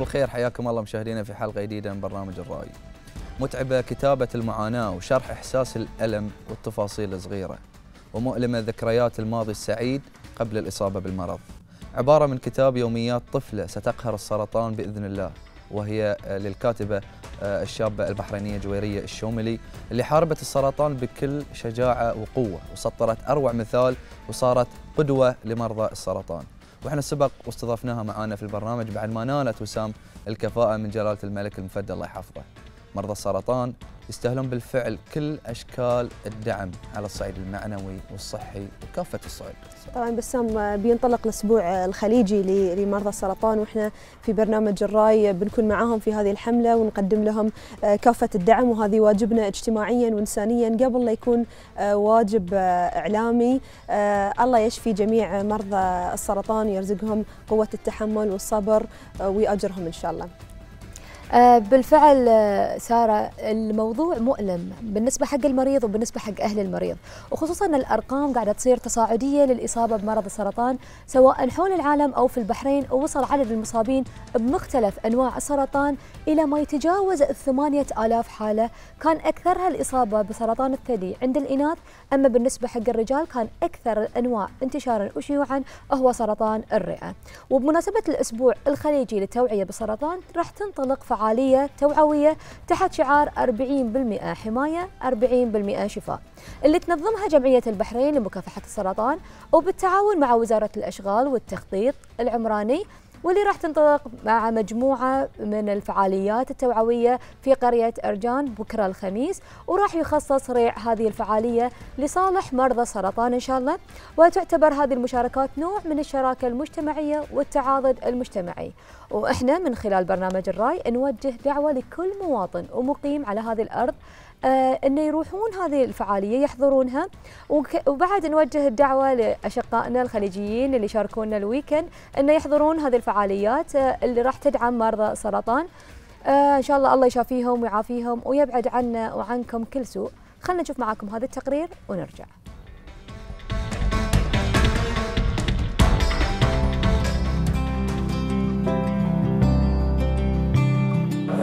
الله بالخير حياكم الله مشاهدينا في حلقة جديدة من برنامج الرأي. متعبة كتابة المعاناة وشرح إحساس الألم والتفاصيل الصغيرة ومؤلمة ذكريات الماضي السعيد قبل الإصابة بالمرض. عبارة من كتاب يوميات طفلة ستقهر السرطان بإذن الله وهي للكاتبة الشابة البحرينية جويرية الشوملي اللي حاربت السرطان بكل شجاعة وقوة وسطرت أروع مثال وصارت قدوة لمرضى السرطان. وإحنا سبق واستضفناها معانا في البرنامج بعد ما نالت وسام الكفاءة من جلالة الملك المفدى الله يحفظه. مرضى السرطان يستاهلون بالفعل كل أشكال الدعم على الصعيد المعنوي والصحي وكافة الصعيد. طبعا بسام بينطلق الأسبوع الخليجي لمرضى السرطان وإحنا في برنامج الرأي بنكون معاهم في هذه الحملة ونقدم لهم كافة الدعم وهذه واجبنا اجتماعيا وانسانيا قبل لا يكون واجب إعلامي الله يشفي جميع مرضى السرطان ويرزقهم قوة التحمل والصبر ويأجرهم إن شاء الله. بالفعل سارة الموضوع مؤلم بالنسبة حق المريض وبالنسبة حق أهل المريض وخصوصا الأرقام قاعدة تصير تصاعدية للإصابة بمرض السرطان سواء حول العالم أو في البحرين ووصل عدد المصابين بمختلف أنواع السرطان إلى ما يتجاوز الثمانية آلاف حالة. كان أكثرها الإصابة بسرطان الثدي عند الإناث أما بالنسبة حق الرجال كان أكثر الأنواع انتشارا وشيوعا هو سرطان الرئة. وبمناسبة الأسبوع الخليجي للتوعية بالسرطان راح تنطلق فعالية توعوية تحت شعار 40% حماية 40% شفاء. اللي تنظمها جمعية البحرين لمكافحة السرطان وبالتعاون مع وزارة الأشغال والتخطيط العمراني واللي راح تنطلق مع مجموعة من الفعاليات التوعوية في قرية أرجان بكرة الخميس وراح يخصص ريع هذه الفعالية لصالح مرضى السرطان إن شاء الله. وتعتبر هذه المشاركات نوع من الشراكة المجتمعية والتعاضد المجتمعي. وإحنا من خلال برنامج الرأي نوجه دعوة لكل مواطن ومقيم على هذه الأرض إنه يروحون هذه الفعالية يحضرونها. وبعد نوجه الدعوة لأشقائنا الخليجيين اللي يشاركونا الويكند إنه يحضرون هذه الفعاليات آه اللي راح تدعم مرضى السرطان آه إن شاء الله الله يشافيهم ويعافيهم ويبعد عنا وعنكم كل سوء. خلينا نشوف معاكم هذا التقرير ونرجع.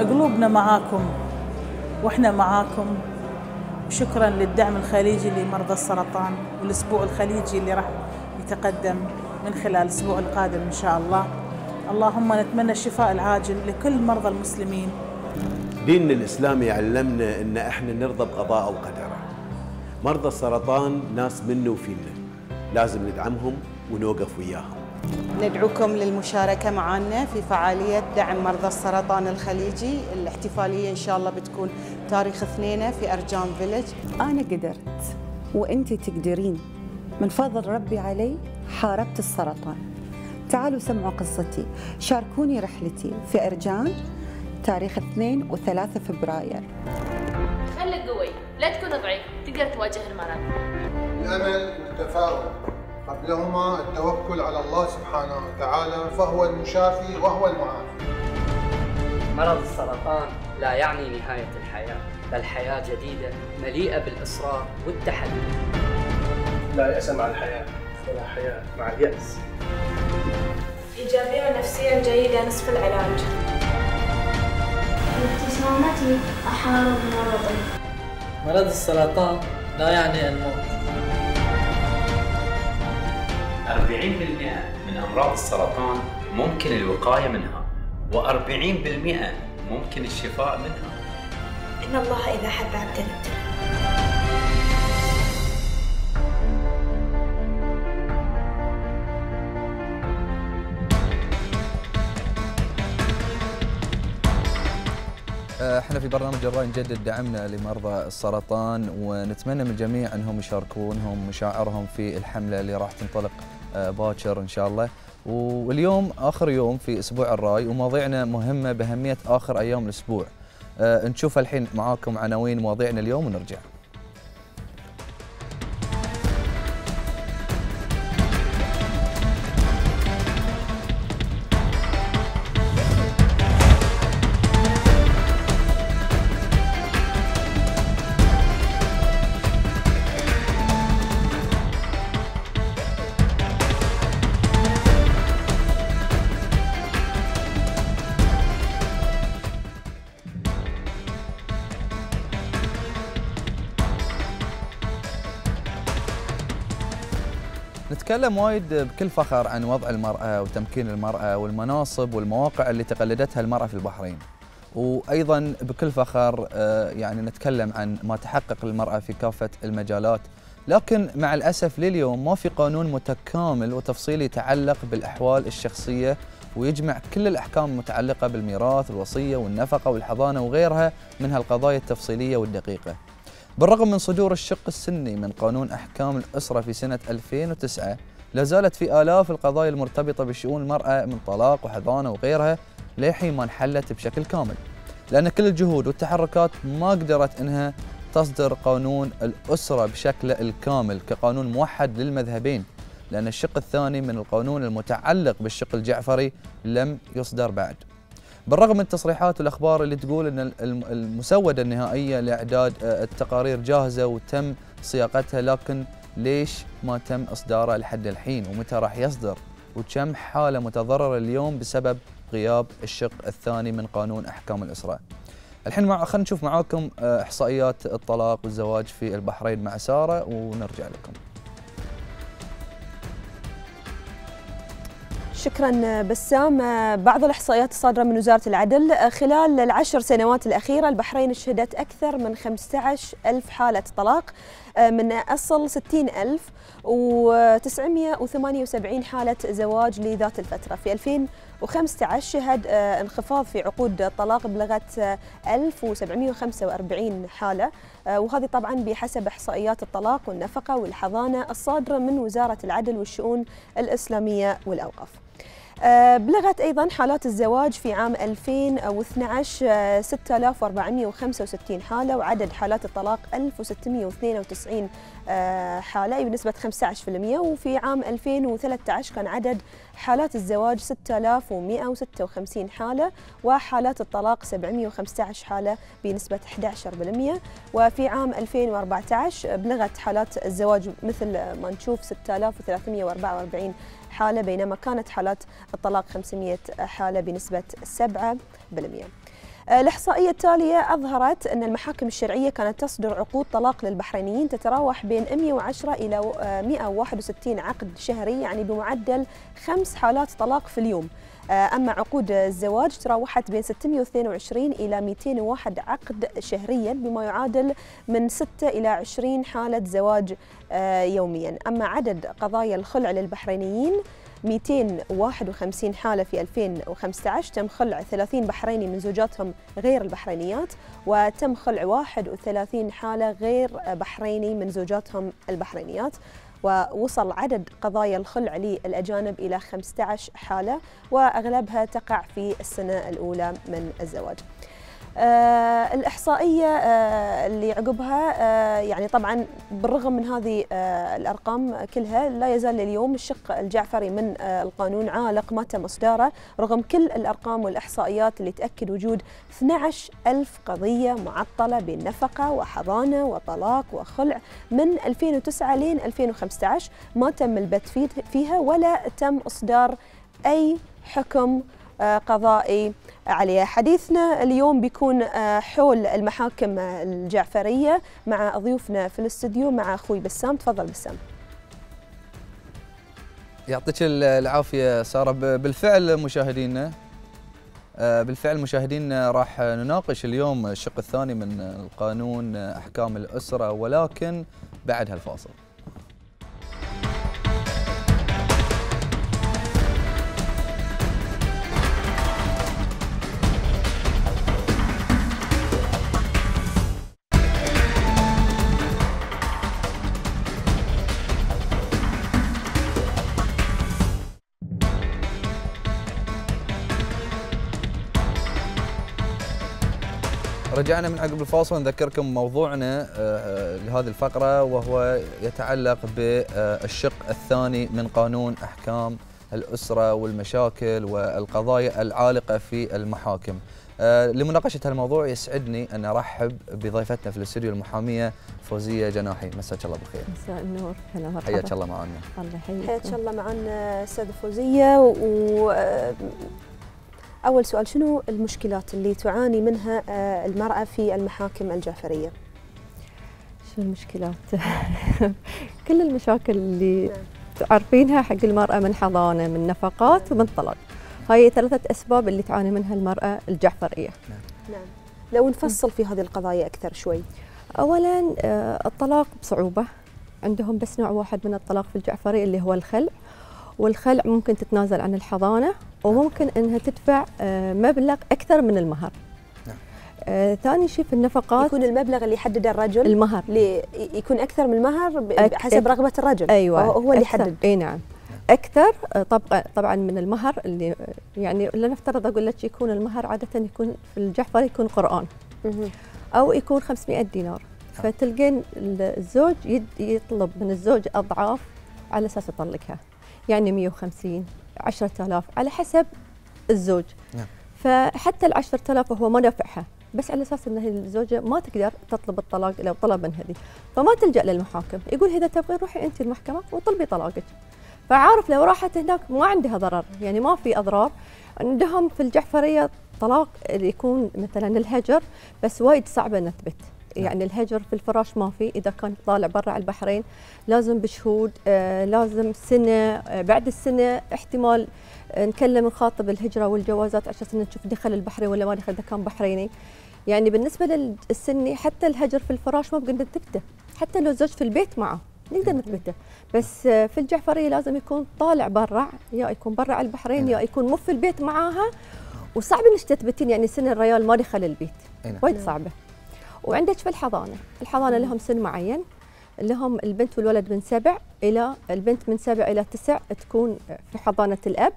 قلوبنا معاكم. وإحنا معاكم. وشكرا للدعم الخليجي لمرضى السرطان والأسبوع الخليجي اللي راح يتقدم من خلال الأسبوع القادم إن شاء الله. اللهم نتمنى الشفاء العاجل لكل مرضى المسلمين. ديننا الاسلامي يعلمنا إن إحنا نرضى بقضاء وقدره. مرضى السرطان ناس منا وفينا. لازم ندعمهم ونوقف وياهم. ندعوكم للمشاركة معنا في فعالية دعم مرضى السرطان الخليجي. الاحتفالية إن شاء الله بتكون تاريخ اثنين في أرجان فيلج أنا قدرت وأنت تقدرين. من فضل ربي علي حاربت السرطان. تعالوا سمعوا قصتي. شاركوني رحلتي في أرجان تاريخ 2 و3 فبراير. خليك قوي لا تكون ضعيف. تقدر تواجه المرض. الأمل والتفاؤل قبلهما التوكل على الله سبحانه وتعالى فهو المشافي وهو المعافي. مرض السرطان لا يعني نهاية الحياة بل حياة جديدة مليئة بالإصرار والتحدي. لا يأس مع الحياة ولا حياة مع اليأس. إيجابية ونفسيا جيدة نصف العلاج. بابتسامتي أحارب مرضي مرض السرطان لا يعني الموت. 40% من أمراض السرطان ممكن الوقاية منها و40% ممكن الشفاء منها. إن الله إذا حب عبدا ابتلى إحنا في برنامج الرأي نجدد دعمنا لمرضى السرطان ونتمنى من الجميع أنهم يشاركونهم مشاعرهم في الحملة اللي راح تنطلق. باكر إن شاء الله. واليوم آخر يوم في أسبوع الراي ومواضيعنا مهمة بأهمية آخر أيام الأسبوع. نشوف الحين معاكم عناوين مواضيعنا اليوم ونرجع. نتكلم وايد بكل فخر عن وضع المرأة وتمكين المرأة والمناصب والمواقع اللي تقلدتها المرأة في البحرين. وأيضا بكل فخر آه، يعني نتكلم عن ما تحقق المرأة في كافة المجالات. لكن مع الأسف لليوم ما في قانون متكامل وتفصيلي يتعلق بالأحوال الشخصية ويجمع كل الأحكام المتعلقة بالميراث الوصية والنفقة والحضانة وغيرها من هالقضايا التفصيلية والدقيقة. بالرغم من صدور الشق السني من قانون أحكام الأسرة في سنة 2009 لا زالت في آلاف القضايا المرتبطة بشؤون المرأة من طلاق وحضانة وغيرها لحين ما انحلت بشكل كامل لأن كل الجهود والتحركات ما قدرت أنها تصدر قانون الأسرة بشكله الكامل كقانون موحد للمذهبين لأن الشق الثاني من القانون المتعلق بالشق الجعفري لم يصدر بعد. بالرغم من التصريحات والاخبار اللي تقول إن المسودة النهائية لإعداد آه، التقارير جاهزة وتم صياغتها لكن ليش ما تم إصدارها لحد الحين ومتى راح يصدر وكم حالة متضررة اليوم بسبب غياب الشق الثاني من قانون أحكام الاسره. الحين مع خلينا نشوف معاكم آه، إحصائيات الطلاق والزواج في البحرين مع سارة ونرجع لكم. شكرا بسام. بعض الإحصائيات الصادرة من وزارة العدل. خلال العشر سنوات الأخيرة البحرين شهدت أكثر من 15 ألف حالة طلاق من أصل 60 ألف و978 حالة زواج لذات الفترة. في 2015 شهد انخفاض في عقود الطلاق بلغت 1745 حالة. وهذه طبعا بحسب إحصائيات الطلاق والنفقة والحضانة الصادرة من وزارة العدل والشؤون الإسلامية والأوقاف. آه، بلغت أيضا حالات الزواج في عام 2012 6465 حالة وعدد حالات الطلاق 1692 آه، حالة بنسبة 15% وفي عام 2013 كان عدد حالات الزواج 6156 حالة وحالات الطلاق 715 حالة بنسبة 11% وفي عام 2014 بلغت حالات الزواج مثل ما نشوف 6344 حالة بينما كانت حالات الطلاق 500 حالة بنسبة 7%. الإحصائية التالية أظهرت أن المحاكم الشرعية كانت تصدر عقود طلاق للبحرينيين تتراوح بين 110 إلى 161 عقد شهري يعني بمعدل خمس حالات طلاق في اليوم. أما عقود الزواج تراوحت بين 622 إلى 201 عقد شهريا بما يعادل من 6 إلى 20 حالة زواج آه، يوميا. أما عدد قضايا الخلع للبحرينيين 251 حالة في 2015 تم خلع 30 بحريني من زوجاتهم غير البحرينيات وتم خلع 31 حالة غير بحريني من زوجاتهم البحرينيات. ووصل عدد قضايا الخلع للأجانب إلى 15 حالة وأغلبها تقع في السنة الأولى من الزواج. الإحصائية آه اللي عقبها آه يعني طبعا بالرغم من هذه آه الأرقام كلها لا يزال اليوم الشق الجعفري من آه القانون عالق ما تم إصداره رغم كل الأرقام والإحصائيات اللي تأكد وجود 12 ألف قضية معطلة بين نفقة وحضانة وطلاق وخلع من 2009 لين 2015 ما تم البت فيها ولا تم إصدار أي حكم آه، قضائي عليها حديثنا اليوم بيكون آه، حول المحاكم الجعفرية مع ضيوفنا في الاستوديو مع أخوي بسام. تفضل بسام. يعطيك العافية سارة. بالفعل مشاهدينا آه، بالفعل مشاهدينا راح نناقش اليوم الشق الثاني من القانون أحكام الأسرة ولكن بعد هالفاصل. رجعنا من عقب الفاصل نذكركم موضوعنا آه، آه، لهذه الفقرة وهو يتعلق بالشق الثاني من قانون أحكام الأسرة والمشاكل والقضايا العالقة في المحاكم. آه، لمناقشة هالموضوع يسعدني أن أرحب بضيفتنا في الاستوديو المحامية فوزية جناحي. مساك الله بالخير. مساء النور. هلا مرحبا. حياك الله معنا. الله يحييك حياك الله معنا أستاذة فوزية و أول سؤال شنو المشكلات اللي تعاني منها آه، المرأة في المحاكم الجعفرية؟ شو المشكلات؟ كل المشاكل اللي تعرفينها حق المرأة من حضانة من نفقات ومن طلاق هاي ثلاثة أسباب اللي تعاني منها المرأة الجعفرية. نعم. لو نفصل في هذه القضايا أكثر شوي. أولا آه، الطلاق بصعوبة. عندهم بس نوع واحد من الطلاق في الجعفرية اللي هو الخلع. والخلع ممكن تتنازل عن الحضانة. وممكن أنها تدفع آه، مبلغ أكثر من المهر. آه ثاني شيء في النفقات يكون المبلغ اللي يحدده الرجل المهر. اللي يكون أكثر من المهر حسب رغبة الرجل. أيوه. هو اللي يحدد. إي نعم. أكثر طبعا طبعا من المهر اللي يعني لنفترض أقول لك يكون المهر عادة يكون في الجعفر يكون قرآن. أو يكون 500 دينار. فتلقين الزوج يطلب من الزوج أضعاف على أساس يطلقها. يعني 150 10000 على حسب الزوج. نعم. فحتى ال 10000 هو ما دفعها بس على أساس إن الزوجة ما تقدر تطلب الطلاق لو طلب من هذه. فما تلجأ للمحاكم. يقول إذا تبغي روحي أنت المحكمة وطلبي طلاقك. فعارف لو راحت هناك ما عندها ضرر يعني ما في أضرار. عندهم في الجعفريه طلاق يكون مثلا الهجر بس وايد صعبة نثبت نعم. يعني الهجر في الفراش ما في. إذا كان طالع برا على البحرين لازم بشهود آه لازم سنة آه بعد السنة احتمال آه نكلم نخاطب الهجرة والجوازات عشان نشوف دخل البحرين ولا ما دخل إذا كان بحريني. يعني بالنسبة للسني حتى الهجر في الفراش ما بقدر نثبته حتى لو زوج في البيت معه نقدر نثبته بس في الجعفرية لازم يكون طالع برا يا يكون برا على البحرين يا يكون مو في البيت معاها. وصعب إنك تثبتين يعني سن الريال ما دخل البيت. وايد صعبة. وعندك في الحضانة. الحضانة لهم سن معين. لهم البنت والولد من سبع إلى البنت من سبع إلى تسع تكون في حضانة الأب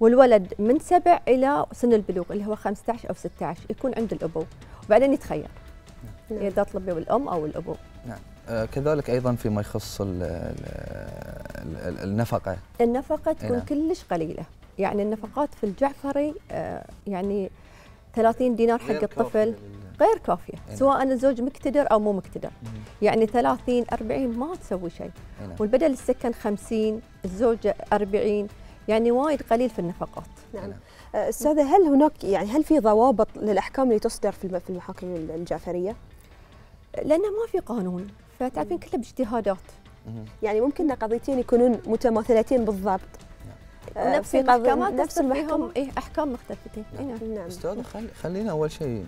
والولد من سبع إلى سن البلوغ اللي هو 15 أو 16 يكون عند الأبو. وبعدين يتخير. نعم. إذا طلب الام أو الأبو. نعم. آه كذلك أيضا فيما يخص ال ال النفقة. النفقة تكون نعم. كلش قليلة. يعني النفقات في الجعفري آه يعني 30 دينار حق الطفل. غير كافية نعم. سواء الزوج مقتدر أو مو مقتدر يعني 30 40 ما تسوي شيء والبدل السكن 50 الزوجه 40 يعني وايد قليل في النفقات نعم, نعم. أه، أستاذة هل هناك يعني هل في ضوابط للأحكام اللي تصدر في في المحاكم الجعفرية؟ لأنه ما في قانون فتعرفين كله باجتهادات يعني ممكن قضيتين يكونون متماثلتين بالضبط. أه، في محكمات نفس المحكمة إيه أحكام مختلفة نعم. نعم. نعم. أستاذ خلينا أول شيء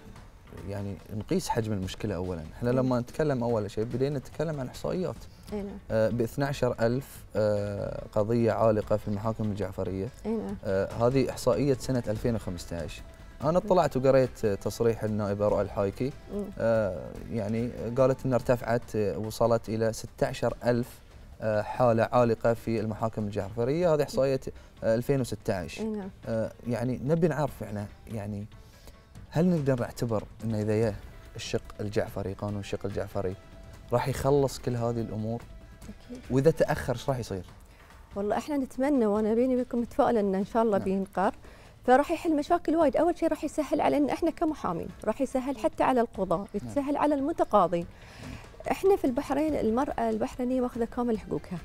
يعني نقيس حجم المشكلة أولا. إحنا لما نتكلم أول شيء بدينا نتكلم عن إحصائيات. نعم. آه ب 12000 آه قضية عالقة في المحاكم الجعفرية. نعم. آه هذه إحصائية سنة 2015 أنا اطلعت وقريت تصريح النائبة رؤى الحايكي. يعني قالت أن ارتفعت وصلت إلى 16000 آه، حالة عالقة في المحاكم الجعفرية. هذه إحصائية 2016 نعم. يعني نبي نعرف إحنا يعني هل نقدر نعتبر أن إذا الشق الجعفري قانون الشق الجعفري راح يخلص كل هذه الأمور؟ أكيد. وإذا تأخر إيش راح يصير؟ والله إحنا نتمنى وأنا بيني وبينكم متفائله انه إن شاء الله نعم. بينقر فراح يحل مشاكل وايد. أول شيء راح يسهل علينا إحنا كمحامين راح يسهل حتى على القضاء نعم. يسهل على المتقاضين. إحنا في البحرين المرأة البحرينية ماخذة كامل حقوقها.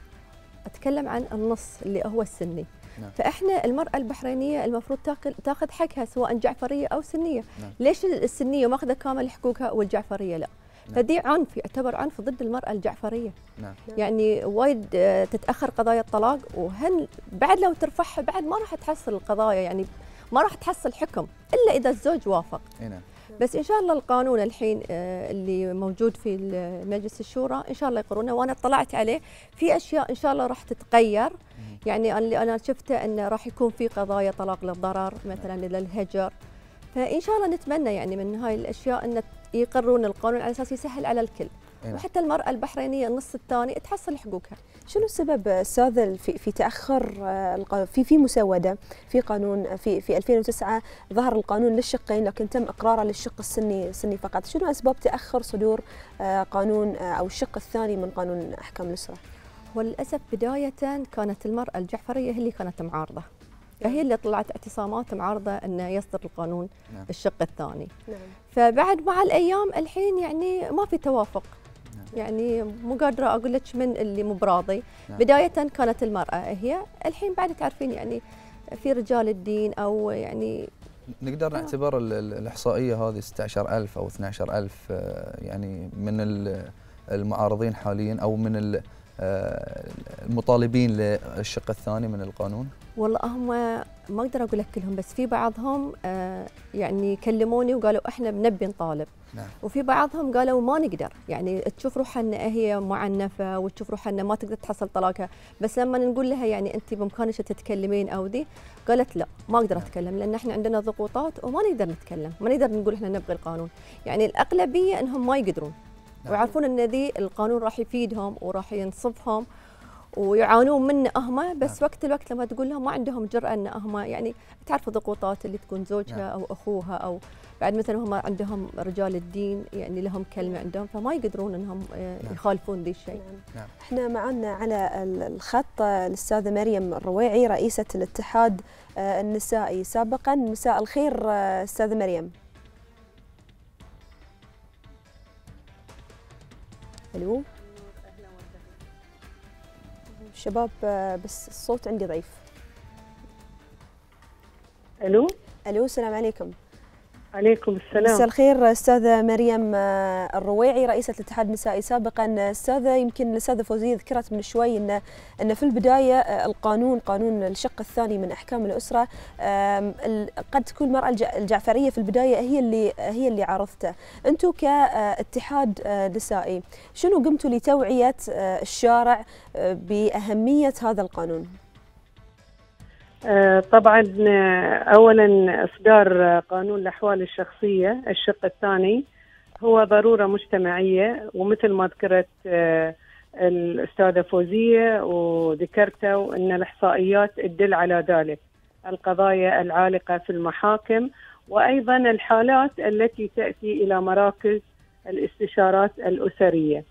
أتكلم عن النص اللي هو السني. نعم. فإحنا المرأة البحرينية المفروض تاخذ حقها سواء جعفرية أو سنية نعم. ليش السنية ماخذة كامل حقوقها والجعفرية لا نعم. فدي عنف يعتبر عنف ضد المرأة الجعفرية نعم. يعني وايد آه، تتأخر قضايا الطلاق وهن بعد لو ترفعها بعد ما راح تحصل القضايا يعني ما راح تحصل حكم إلا إذا الزوج وافق نعم. بس إن شاء الله القانون الحين آه، اللي موجود في مجلس الشورى إن شاء الله يقرونه وأنا اطلعت عليه. في أشياء إن شاء الله راح تتغير. يعني اللي أنا شفته انه راح يكون في قضايا طلاق للضرر مثلا للهجر فإن شاء الله نتمنى يعني من هاي الأشياء إن يقرون القانون على أساس يسهل على الكل. إيه. وحتى المرأة البحرينية النص الثاني تحصل حقوقها شنو السبب أستاذ في, في تأخر آه، في في مسودة في قانون في في 2009 ظهر القانون للشقين لكن تم اقراره للشق السني السني فقط شنو أسباب تأخر صدور آه، قانون آه، أو الشق الثاني من قانون أحكام الأسرة وللأسف بداية كانت المرأة الجعفرية هي اللي كانت معارضة فهي اللي طلعت اعتصامات معارضة إنه يصدر القانون نعم. الشق الثاني نعم. فبعد مع الأيام الحين يعني ما في توافق نعم. يعني مو قادرة أقول لك من اللي مو براضي نعم. بداية كانت المرأة هي الحين بعد تعرفين يعني في رجال الدين أو يعني نقدر نعتبر الإحصائية هذه 16000 أو 12000 آه، يعني من المعارضين حاليا أو من آه، المطالبين للشق الثاني من القانون؟ والله هم ما أقدر أقول لك كلهم بس في بعضهم آه، يعني كلموني وقالوا إحنا بنبي نطالب. نعم. وفي بعضهم قالوا ما نقدر يعني تشوف روحها أن هي معنفة وتشوف روحها أن ما تقدر تحصل طلاقها. بس لما نقول لها يعني أنت بإمكانك تتكلمين أو دي قالت لا ما أقدر أتكلم لأن إحنا عندنا ضغوطات وما نقدر نتكلم ما نقدر نقول إحنا نبغي القانون. يعني الأغلبية إنهم ما يقدرون. ويعرفون إن ذي القانون راح يفيدهم وراح ينصفهم ويعانون منه هم بس وقت الوقت لما تقول لهم ما عندهم جرأة إن هم يعني تعرف الضغوطات اللي تكون زوجها نعم. أو أخوها أو بعد مثلا هم عندهم رجال الدين يعني لهم كلمة عندهم فما يقدرون إنهم آه، نعم. يخالفون ذي الشيء نعم. إحنا معنا على ال- الخط آه، الأستاذة مريم الرويعي رئيسة الاتحاد آه، النسائي سابقا مساء الخير أستاذة مريم ألو شباب آه، بس الصوت عندي ضعيف. ألو؟ ألو السلام عليكم. عليكم السلام. مساء الخير أستاذة مريم آه، الرويعي رئيسة الاتحاد النسائي سابقا. أستاذة يمكن الأستاذة فوزية ذكرت من شوي إن إن في البداية آه، القانون قانون الشق الثاني من أحكام الأسرة قد تكون المراه الج- الجعفرية في البداية هي اللي هي اللي عرضته. أنتم كاتحاد آه، نسائي شنو قمتوا لتوعية آه، الشارع آه، بأهمية هذا القانون؟ آه، طبعا آه، اولا إصدار آه، قانون الأحوال الشخصية الشق الثاني هو ضرورة مجتمعية ومثل ما ذكرت آه، الأستاذة فوزية وذكرتوا ان الإحصائيات تدل على ذلك القضايا العالقة في المحاكم وأيضا الحالات التي تأتي إلى مراكز الاستشارات الأسرية.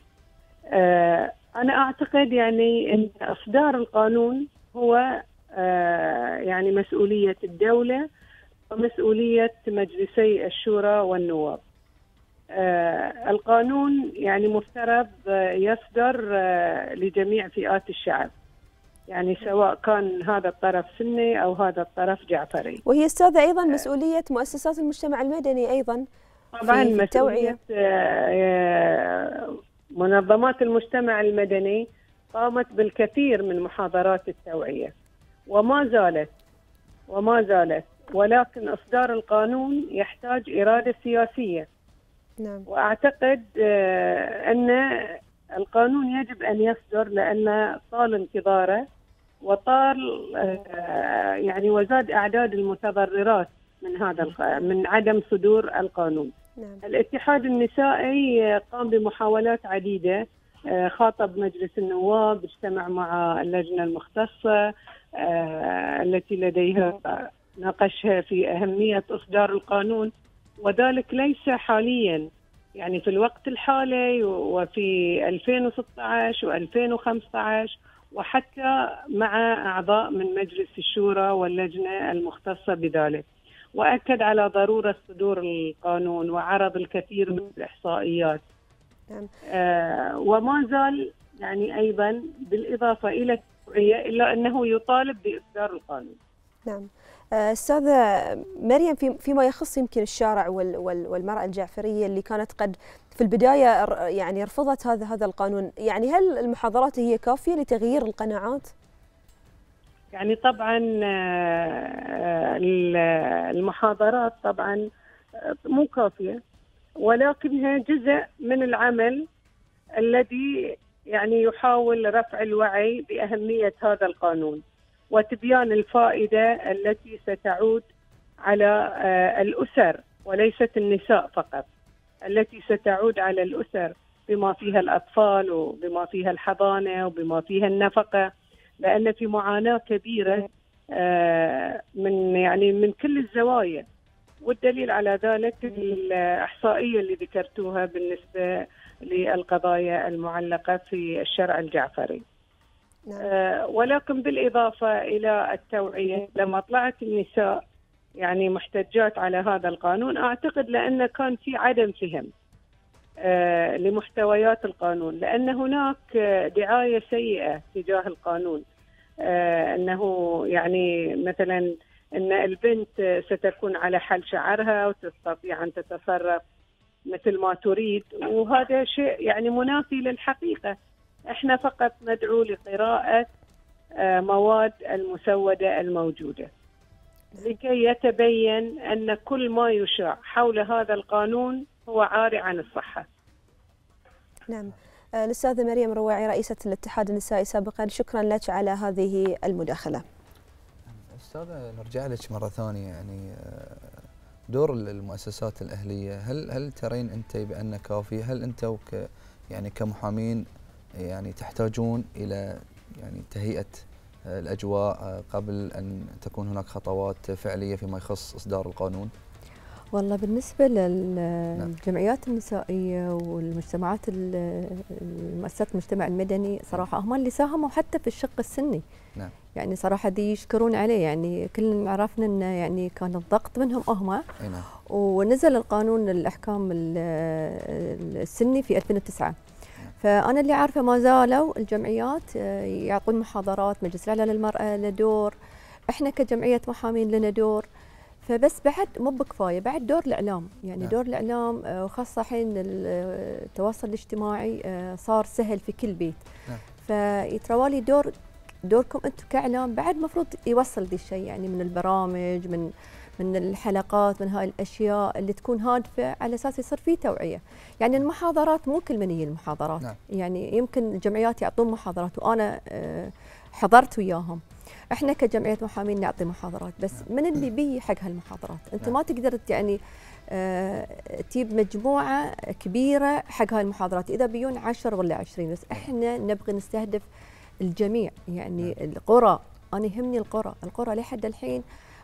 آه، أنا أعتقد يعني إن إصدار القانون هو آه، يعني مسؤولية الدولة ومسؤولية مجلسي الشورى والنواب. آه، القانون يعني مفترض آه، يصدر آه، لجميع فئات الشعب. يعني سواء كان هذا الطرف سني أو هذا الطرف جعفري. وهي أستاذة أيضا مسؤولية مؤسسات المجتمع المدني أيضا طبعا في- التوعية مسؤولية آه، آه، منظمات المجتمع المدني قامت بالكثير من محاضرات التوعية وما زالت وما زالت. ولكن إصدار القانون يحتاج إرادة سياسية. نعم. وأعتقد آه، أن القانون يجب أن يصدر لأن طال انتظاره وطال آه، يعني وزاد أعداد المتضررات من هذا من عدم صدور القانون. نعم. الاتحاد النسائي قام بمحاولات عديدة آه، خاطب مجلس النواب اجتمع مع اللجنة المختصة التي لديها ناقشها في أهمية إصدار القانون وذلك ليس حاليا. يعني في الوقت الحالي وفي 2016 و2015 وحتى مع أعضاء من مجلس الشورى واللجنة المختصة بذلك. وأكد على ضرورة صدور القانون وعرض الكثير من الإحصائيات. نعم. آه وما زال يعني أيضا بالإضافة إلى التوعيه إلا أنه يطالب بإصدار القانون. نعم. آه، أستاذة مريم في فيما يخص يمكن الشارع وال- وال- والمرأة الجعفرية اللي كانت قد في البداية يعني رفضت هذا هذا القانون يعني هل المحاضرات هي كافية لتغيير القناعات؟ يعني طبعا آه، ال- المحاضرات طبعا آه، مو كافية ولكنها جزء من العمل الذي يعني يحاول رفع الوعي بأهمية هذا القانون وتبيان الفائدة التي ستعود على آه، الأسر وليست النساء فقط التي ستعود على الأسر بما فيها الأطفال وبما فيها الحضانة وبما فيها النفقة لأن في معاناة كبيرة آه، من يعني من كل الزوايا. والدليل على ذلك الإحصائية اللي ذكرتوها بالنسبة للقضايا المعلقة في الشرع الجعفري. آه، ولكن بالإضافة إلى التوعية لما طلعت النساء يعني محتجات على هذا القانون أعتقد لأن كان في عدم فهم آه، لمحتويات القانون لأن هناك آه، دعاية سيئة تجاه القانون. أنه يعني مثلا إن البنت ستكون على حل شعرها وتستطيع أن تتصرف. مثل ما تريد. وهذا شيء يعني منافي للحقيقة. إحنا فقط ندعو لقراءة آه، مواد المسودة الموجودة. لكي يتبين أن كل ما يشاع حول هذا القانون هو عاري عن الصحة. نعم. آه، الأستاذة مريم رواعي رئيسة الاتحاد النسائي سابقا شكرا لك على هذه المداخلة. أستاذة نرجع لك مرة ثانية. يعني آه، دور المؤسسات الأهلية هل هل ترين أنت بأنه كافي؟ هل أنتم ك يعني كمحامين يعني تحتاجون إلى يعني تهيئة آه، الأجواء آه، قبل أن تكون هناك خطوات فعلية فيما يخص إصدار القانون؟ والله بالنسبة للجمعيات النسائية والمجتمعات ال- المؤسسات المجتمع المدني صراحة هم اللي ساهموا حتى في الشق السني. نعم. يعني صراحة دي يشكرون عليه. يعني كلنا عرفنا انه يعني كان الضغط منهم هم. نعم. ونزل القانون الاحكام ال- السني في 2009 فأنا اللي عارفة ما زالوا الجمعيات آه، يعطون محاضرات مجلس الأعلى للمرأة له دور إحنا كجمعية محامين لنا دور. فبس بعد مو بكفاية بعد دور الإعلام يعني نعم. دور الإعلام آه، وخاصة الحين ال- التواصل الاجتماعي آه، صار سهل في كل بيت نعم. فيتروالي دور دوركم أنتم كإعلام بعد مفروض يوصل دي الشيء يعني من البرامج من من الحلقات من هاي الأشياء اللي تكون هادفة على أساس يصير في توعية يعني المحاضرات مو كل من هي المحاضرات نعم. يعني يمكن الجمعيات يعطون محاضرات وأنا آه، حضرت وياهم إحنا كجمعية محامين نعطي محاضرات بس من اللي بي حق هالمحاضرات؟ أنت نعم. ما تقدر يعني آه، تجيب مجموعة كبيرة حق هاي المحاضرات إذا بيون 10 ولا 20 بس إحنا نبغي نستهدف الجميع يعني القرى. أنا يهمني القرى القرى لحد الحين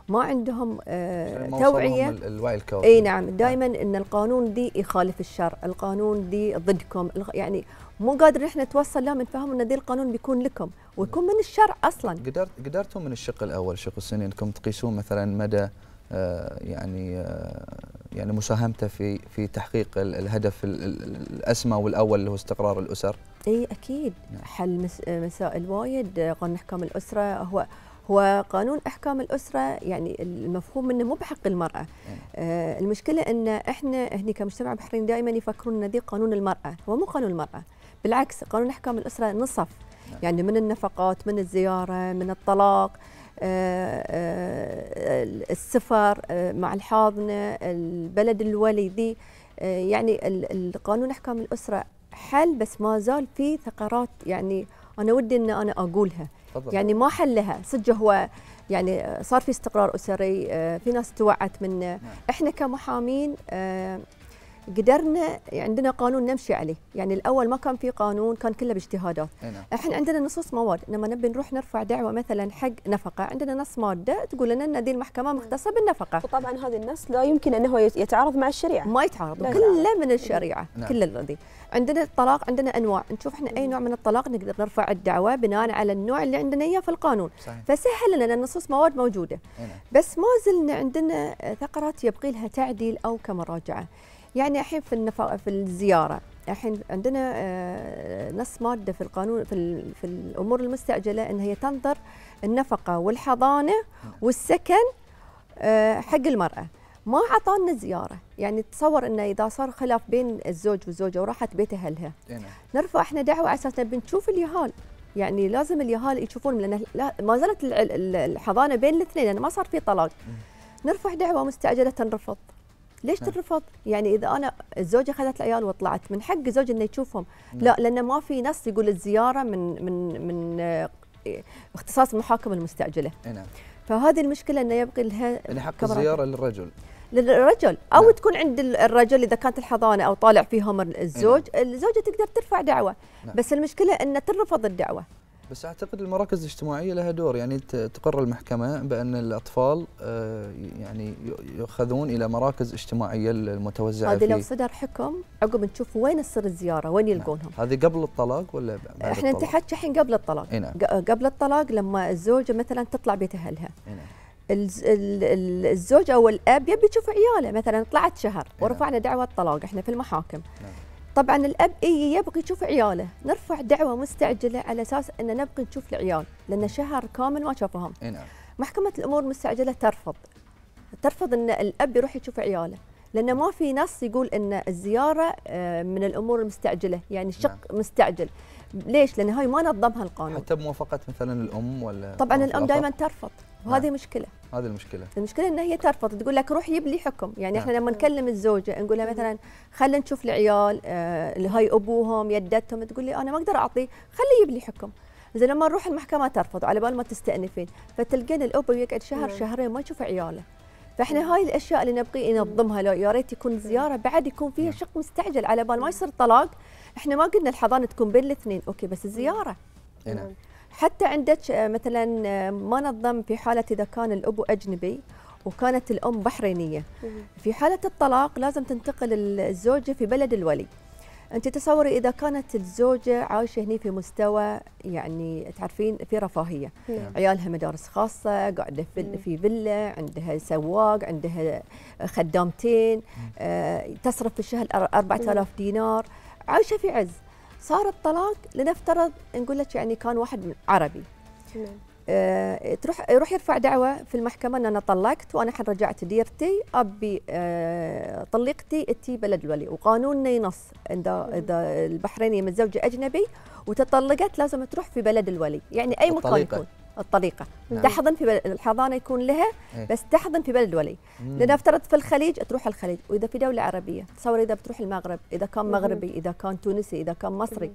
ما عندهم آه، توعية. الوعي إي نعم دائما إن القانون دي يخالف الشرع القانون دي ضدكم يعني مو قادر إحنا نتوصل لهم نفهم إن دي القانون بيكون لكم ويكون من الشرع أصلا. قدرت قدرتوا من الشق الأول الشق السني إنكم تقيسون مثلا مدى آه، يعني آه، يعني مساهمته في في تحقيق ال- الهدف ال- ال- الأسمى والأول اللي هو استقرار الأسر؟ إي أكيد. حل مس- مسائل وايد. قانون أحكام الأسرة هو هو قانون أحكام الأسرة يعني المفهوم منه مو بحق المرأة. آه المشكلة إن إحنا هني كمجتمع بحرين دائما يفكرون إن دي قانون المرأة. هو مو قانون المرأة. بالعكس قانون احكام الأسرة نصف. يعني من النفقات من الزيارة من الطلاق آه، آه، السفر آه، مع الحاضنة البلد الولي دي آه، يعني ال- القانون احكام الأسرة حل بس ما زال في ثغرات يعني أنا ودي إن أنا أقولها. تفضل. يعني ما حلها. صدق هو يعني صار في استقرار أسري في ناس توعت منه. إحنا كمحامين قدرنا عندنا قانون نمشي عليه. يعني الأول ما كان في قانون كان كله باجتهادات. أي نعم. إحنا عندنا نصوص مواد لما نبي نروح نرفع دعوة مثلا حق نفقة عندنا نص ماده تقول لنا إن دي المحكمة مختصة بالنفقة. وطبعا هذا النص لا يمكن أنه يتعارض مع الشريعة. ما يتعارض. كله من الشريعة. نعم. كل الذي. عندنا الطلاق عندنا أنواع. نشوف إحنا أي نوع من الطلاق نقدر نرفع الدعوة بناء على النوع اللي عندنا إياه في القانون. صحيح. فسهل لنا لأن النصوص مواد موجودة. نعم. بس ما زلنا عندنا ثغرات يبقي لها تعديل أو كمراجعة. يعني الحين في النف... في الزيارة. الحين عندنا آه، نص مادة في القانون في. في الأمور المستعجلة إن هي تنظر النفقة والحضانة والسكن آه، حق المرأة. ما عطانا زيارة. يعني تصور انه إذا صار خلاف بين الزوج والزوجة وراحت بيت أهلها. نعم. نرفع إحنا دعوة على أساس نبي نشوف اليهال. يعني لازم اليهال يشوفون لأن لا ما زالت الحضانة بين الاثنين. لأن ما صار في طلاق. نرفع دعوة مستعجلة تنرفض. ليش نعم. تنرفض؟ يعني إذا أنا الزوجة اخذت العيال وطلعت من حق الزوج إنه يشوفهم، لا نعم. لأن ما في نص يقول الزيارة من من من آه، اختصاص المحاكم المستعجلة، نعم فهذه المشكلة إنه يبقي لها يعني حق. الزيارة للرجل للرجل أو تكون عند ال- الرجل إذا كانت الحضانة أو طالع فيهم الزوج الزوجة تقدر ترفع دعوة نعم. بس المشكلة إن ترفض الدعوة بس أعتقد المراكز الاجتماعية لها دور. يعني تقر المحكمة بأن الأطفال آه، يعني يؤخذون إلى مراكز اجتماعية المتوزعة هذه لو صدر حكم عقب نشوف وين تصير الزيارة وين يلقونهم. هذه قبل الطلاق ولا بعد إحنا الطلاق؟ نتحكي الحين قبل الطلاق. نعم. قبل الطلاق لما الزوجة مثلا تطلع بيت أهلها. نعم. الز- ال- ال- الزوج أو الأب يبي يشوف عياله مثلا طلعت شهر ورفعنا دعوة طلاق إحنا في المحاكم. نعم. طبعا الأب اي يبغى يشوف عياله. نرفع دعوة مستعجلة على أساس إن نبغي نشوف العيال لأن شهر كامل ما شافهم. نعم. محكمة الأمور المستعجله ترفض. ترفض إن الأب يروح يشوف عياله. لأن ما في نص يقول إن الزيارة آه، من الأمور المستعجلة يعني شق نعم. مستعجل. ليش؟ لأن هاي ما نظمها القانون. حتى بموافقة مثلا الأم ولا طبعا الأم؟ دائما ترفض. وهذه مشكلة. هذه المشكلة. المشكلة إن هي ترفض. تقول لك روح جيب لي حكم. يعني إحنا نعم. لما نكلم الزوجة نقول لها مثلا خلينا نشوف العيال آه، اللي هاي أبوهم يدتهم. تقول لي أنا ما أقدر اعطيه خليه يجيب لي حكم. زين لما نروح المحكمة ترفض على بال ما تستأنفين. فتلقين الأب يقعد شهر نعم. شهرين ما يشوف عياله. فإحنا هاي الأشياء اللي نبغي ننظمها. لو يا ريت يكون الزياره بعد يكون فيها شق مستعجل على بال ما يصير طلاق. إحنا ما قلنا الحضانة تكون بين الاثنين. أوكي بس الزيارة. اي نعم. حتى عندك آه، مثلا آه، ما نظم في حالة إذا كان الأب أجنبي وكانت الأم بحرينية. في حالة الطلاق لازم تنتقل الزوجة في بلد الولي. أنت تصوري إذا كانت الزوجة عايشة هنا في مستوى يعني تعرفين في رفاهية. نعم. عيالها مدارس خاصة قاعدة في في فيلا عندها سواق عندها خدامتين آه، تصرف في الشهر أر- 4000 دينار. عايشة في عز. صار الطلاق لنفترض نقول لك يعني كان واحد من عربي. آه، تروح يروح يرفع دعوة في المحكمة إن أنا طلقت وأنا الحين رجعت ديرتي أبي آه، طلقتي إتي بلد الولي. وقانوننا ينص اذا اذا البحرينية متزوجه أجنبي وتطلقت لازم تروح في بلد الولي. يعني أي مكان. يكون. الطليقة. نعم. تحضن في بلد الحضانة يكون لها إيه. بس تحضن في بلد مم. لنفترض في الخليج تروح الخليج وإذا في دولة عربية تصور إذا بتروح المغرب إذا كان. مغربي إذا كان تونسي إذا كان مصري.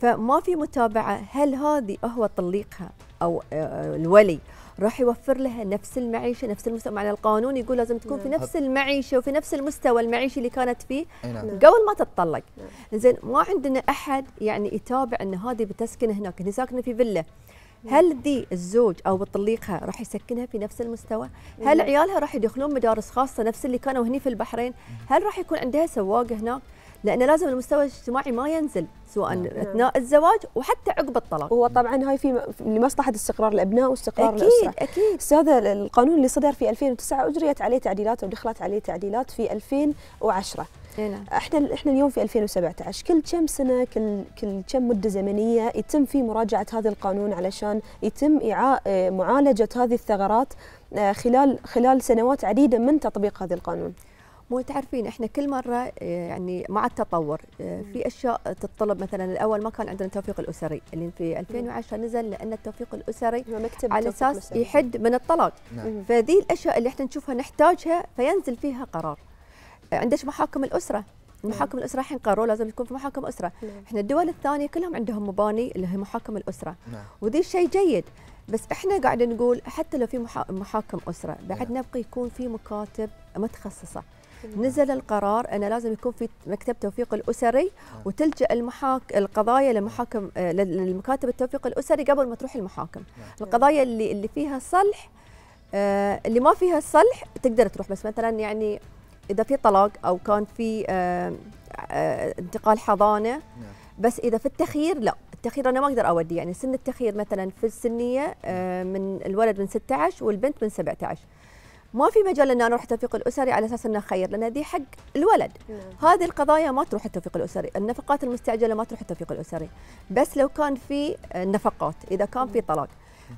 فما في متابعة هل هذه هو طليقها أو آه، الولي راح يوفر لها نفس المعيشة نفس المستوى؟ معنى القانون يقول لازم تكون في نعم. نفس المعيشة وفي نفس المستوى المعيشي اللي كانت فيه اي نعم. قبل ما تتطلق. زين ما عندنا أحد يعني يتابع إن هذه بتسكن هناك. هي ساكنة في فيلا. هل دي الزوج أو بطليقها راح يسكنها في نفس المستوى؟ هل نعم. عيالها راح يدخلون مدارس خاصة نفس اللي كانوا هني في البحرين؟ هل راح يكون عندها سواق هناك؟ لأن لازم المستوى الاجتماعي ما ينزل سواء نعم. أثناء الزواج وحتى عقب الطلاق. هو طبعا هاي في لمصلحة استقرار الأبناء واستقرار أكيد الأسرة أكيد أستاذ القانون اللي صدر في 2009 أجريت عليه تعديلات ودخلت عليه تعديلات في 2010 إي نعم. إحنا إحنا اليوم في 2017 كل كم سنة كل كل كم مدة زمنية يتم في مراجعة هذا القانون علشان يتم إعاء آه، معالجة هذه الثغرات آه، خلال خلال سنوات عديدة من تطبيق هذا القانون مو تعرفين إحنا كل مرة آه، يعني مع التطور في أشياء تتطلب مثلا الأول ما كان عندنا التوفيق الأسري اللي في 2010 نزل لأن التوفيق الأسري مكتب على أساس. يحد من الطلاق نعم. فذي الأشياء اللي إحنا نشوفها نحتاجها فينزل فيها قرار عندك محاكم الأسرة. محاكم الأسرة الحين قرروا لازم يكون في محاكم أسرة. نعم. إحنا الدول الثانية كلهم عندهم مباني اللي هي محاكم الأسرة. نعم. وذي شيء جيد. بس إحنا قاعدين نقول حتى لو في محا- محاكم أسرة بعد نعم. نبغى يكون في مكاتب متخصصة. نزل القرار إنه لازم يكون في مكتب توفيق الأسري وتلجأ المحاك القضايا لمحاكم آه، لل- للمكاتب التوفيق الأسري قبل ما تروح المحاكم. القضايا اللي اللي فيها صلح آه، اللي ما فيها صلح تقدر تروح. بس مثلا يعني إذا في طلاق أو كان في آه، آه، انتقال حضانة بس إذا في التخيير لا. التخيير أنا ما أقدر اودي يعني سن التخيير مثلا في السنية آه، من الولد من 16 والبنت من 17 ما في مجال إن أنا أروح التوفيق الأسري على أساس إنه اخير لأن دي حق الولد. هذه القضايا ما تروح التوفيق الأسري. النفقات المستعجلة ما تروح التوفيق الأسري. بس لو كان في نفقات إذا كان في طلاق.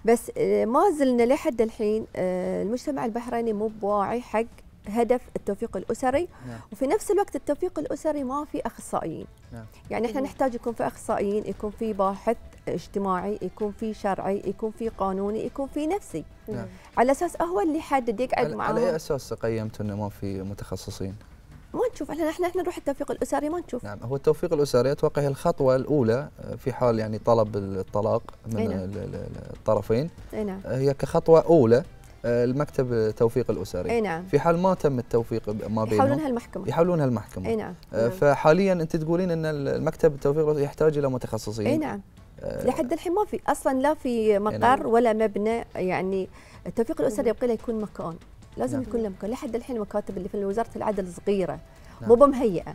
بس ما زلنا لحد الحين المجتمع البحريني مو بواعي حق هدف التوفيق الأسري نعم. وفي نفس الوقت التوفيق الأسري ما في أخصائيين نعم. يعني إحنا نحتاج يكون في أخصائيين يكون في باحث اجتماعي يكون في شرعي يكون في قانوني يكون في نفسي نعم. على أساس هو اللي يحدد يقعد معاهم على أي أساس قيمتوا إنه ما في متخصصين؟ ما نشوف إحنا إحنا إحنا نروح التوفيق الأسري ما نشوف نعم هو التوفيق الأسري أتوقع هي الخطوة الأولى في حال يعني طلب الطلاق من أي نعم. ال- ال- ال- الطرفين أي نعم هي كخطوة أولى المكتب التوفيق الأسري. أي نعم. في حال ما تم التوفيق ما بينهم يحولونها المحكمة. يحولونها المحكمة. أي نعم. آه، فحاليا أنت تقولين أن المكتب التوفيق الأسري يحتاج إلى متخصصين. أي نعم. آه، لحد الحين ما في أصلا لا في نعم. مقر ولا مبنى يعني التوفيق الأسري يبقى له يكون مكان. لازم نعم. يكون له مكان. لحد الحين المكاتب اللي في وزارة العدل صغيرة نعم. مو بمهيئة.